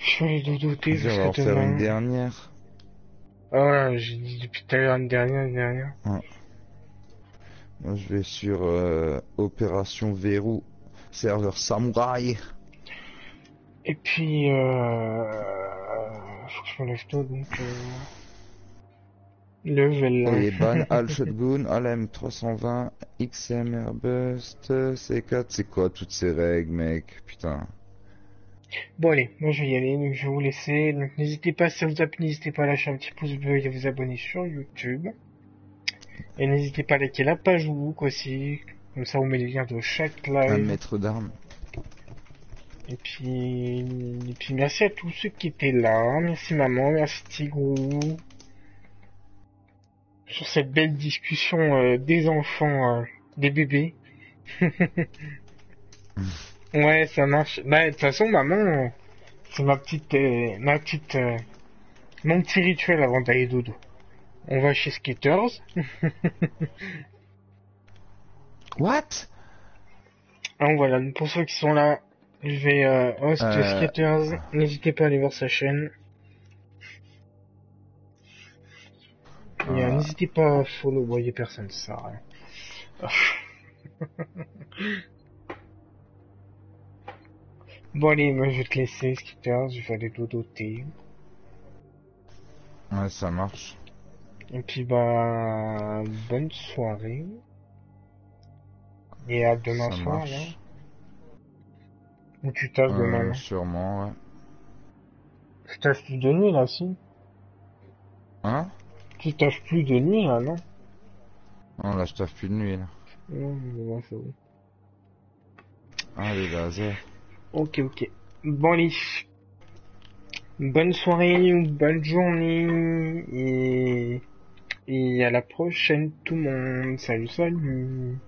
Je vais va en jusqu'à faire une demain. dernière. Ah ouais, j'ai dit depuis tout à l'heure une dernière, une dernière. Moi, je vais sur euh, Opération Verrou, serveur Samouraï. Et puis, euh... Faut que je me lève tôt, donc... Euh... Level Et ban, Al Shotgun, Al M320, XMR Bust, C4, c'est quoi toutes ces règles, mec? Putain. Bon allez, moi je vais y aller, donc je vais vous laisser. Donc n'hésitez pas, si ça vous a plu, n'hésitez pas à lâcher un petit pouce bleu et à vous abonner sur YouTube. Et n'hésitez pas à liker la page Wook aussi, comme ça on met les liens de chaque Un live. maître d'armes. Et puis, et puis merci à tous ceux qui étaient là, merci maman, merci Tigrou. Sur cette belle discussion euh, des enfants, euh, des bébés. ouais, ça marche. Bah, de toute façon, maman, euh, c'est ma petite, euh, ma petite, mon petit rituel avant d'aller dodo. On va chez Skaters. What? Donc voilà, pour ceux qui sont là, je vais euh, host Euh, Skaters. N'hésitez pas à aller voir sa chaîne. Et euh, Ah. n'hésitez pas à follow, voyez personne, ça sert bon allez, moi je vais te laisser Skaters, je vais aller dodoter. Ouais, ça marche. Et puis bah, bonne soirée. Et à demain ça soir, là. Ou tu demain, Euh, non sûrement, ouais. Tu taffes plus de nuit, là, si Hein? Tu taffes plus de nuit, là, non? Non, là, je taffe plus de nuit, là. Non, mais bon, c'est bon. Ah, les lasers. Ok, ok. Bon, allez. Bonne soirée ou bonne journée. Et... Et à la prochaine, tout le monde. Salut, salut.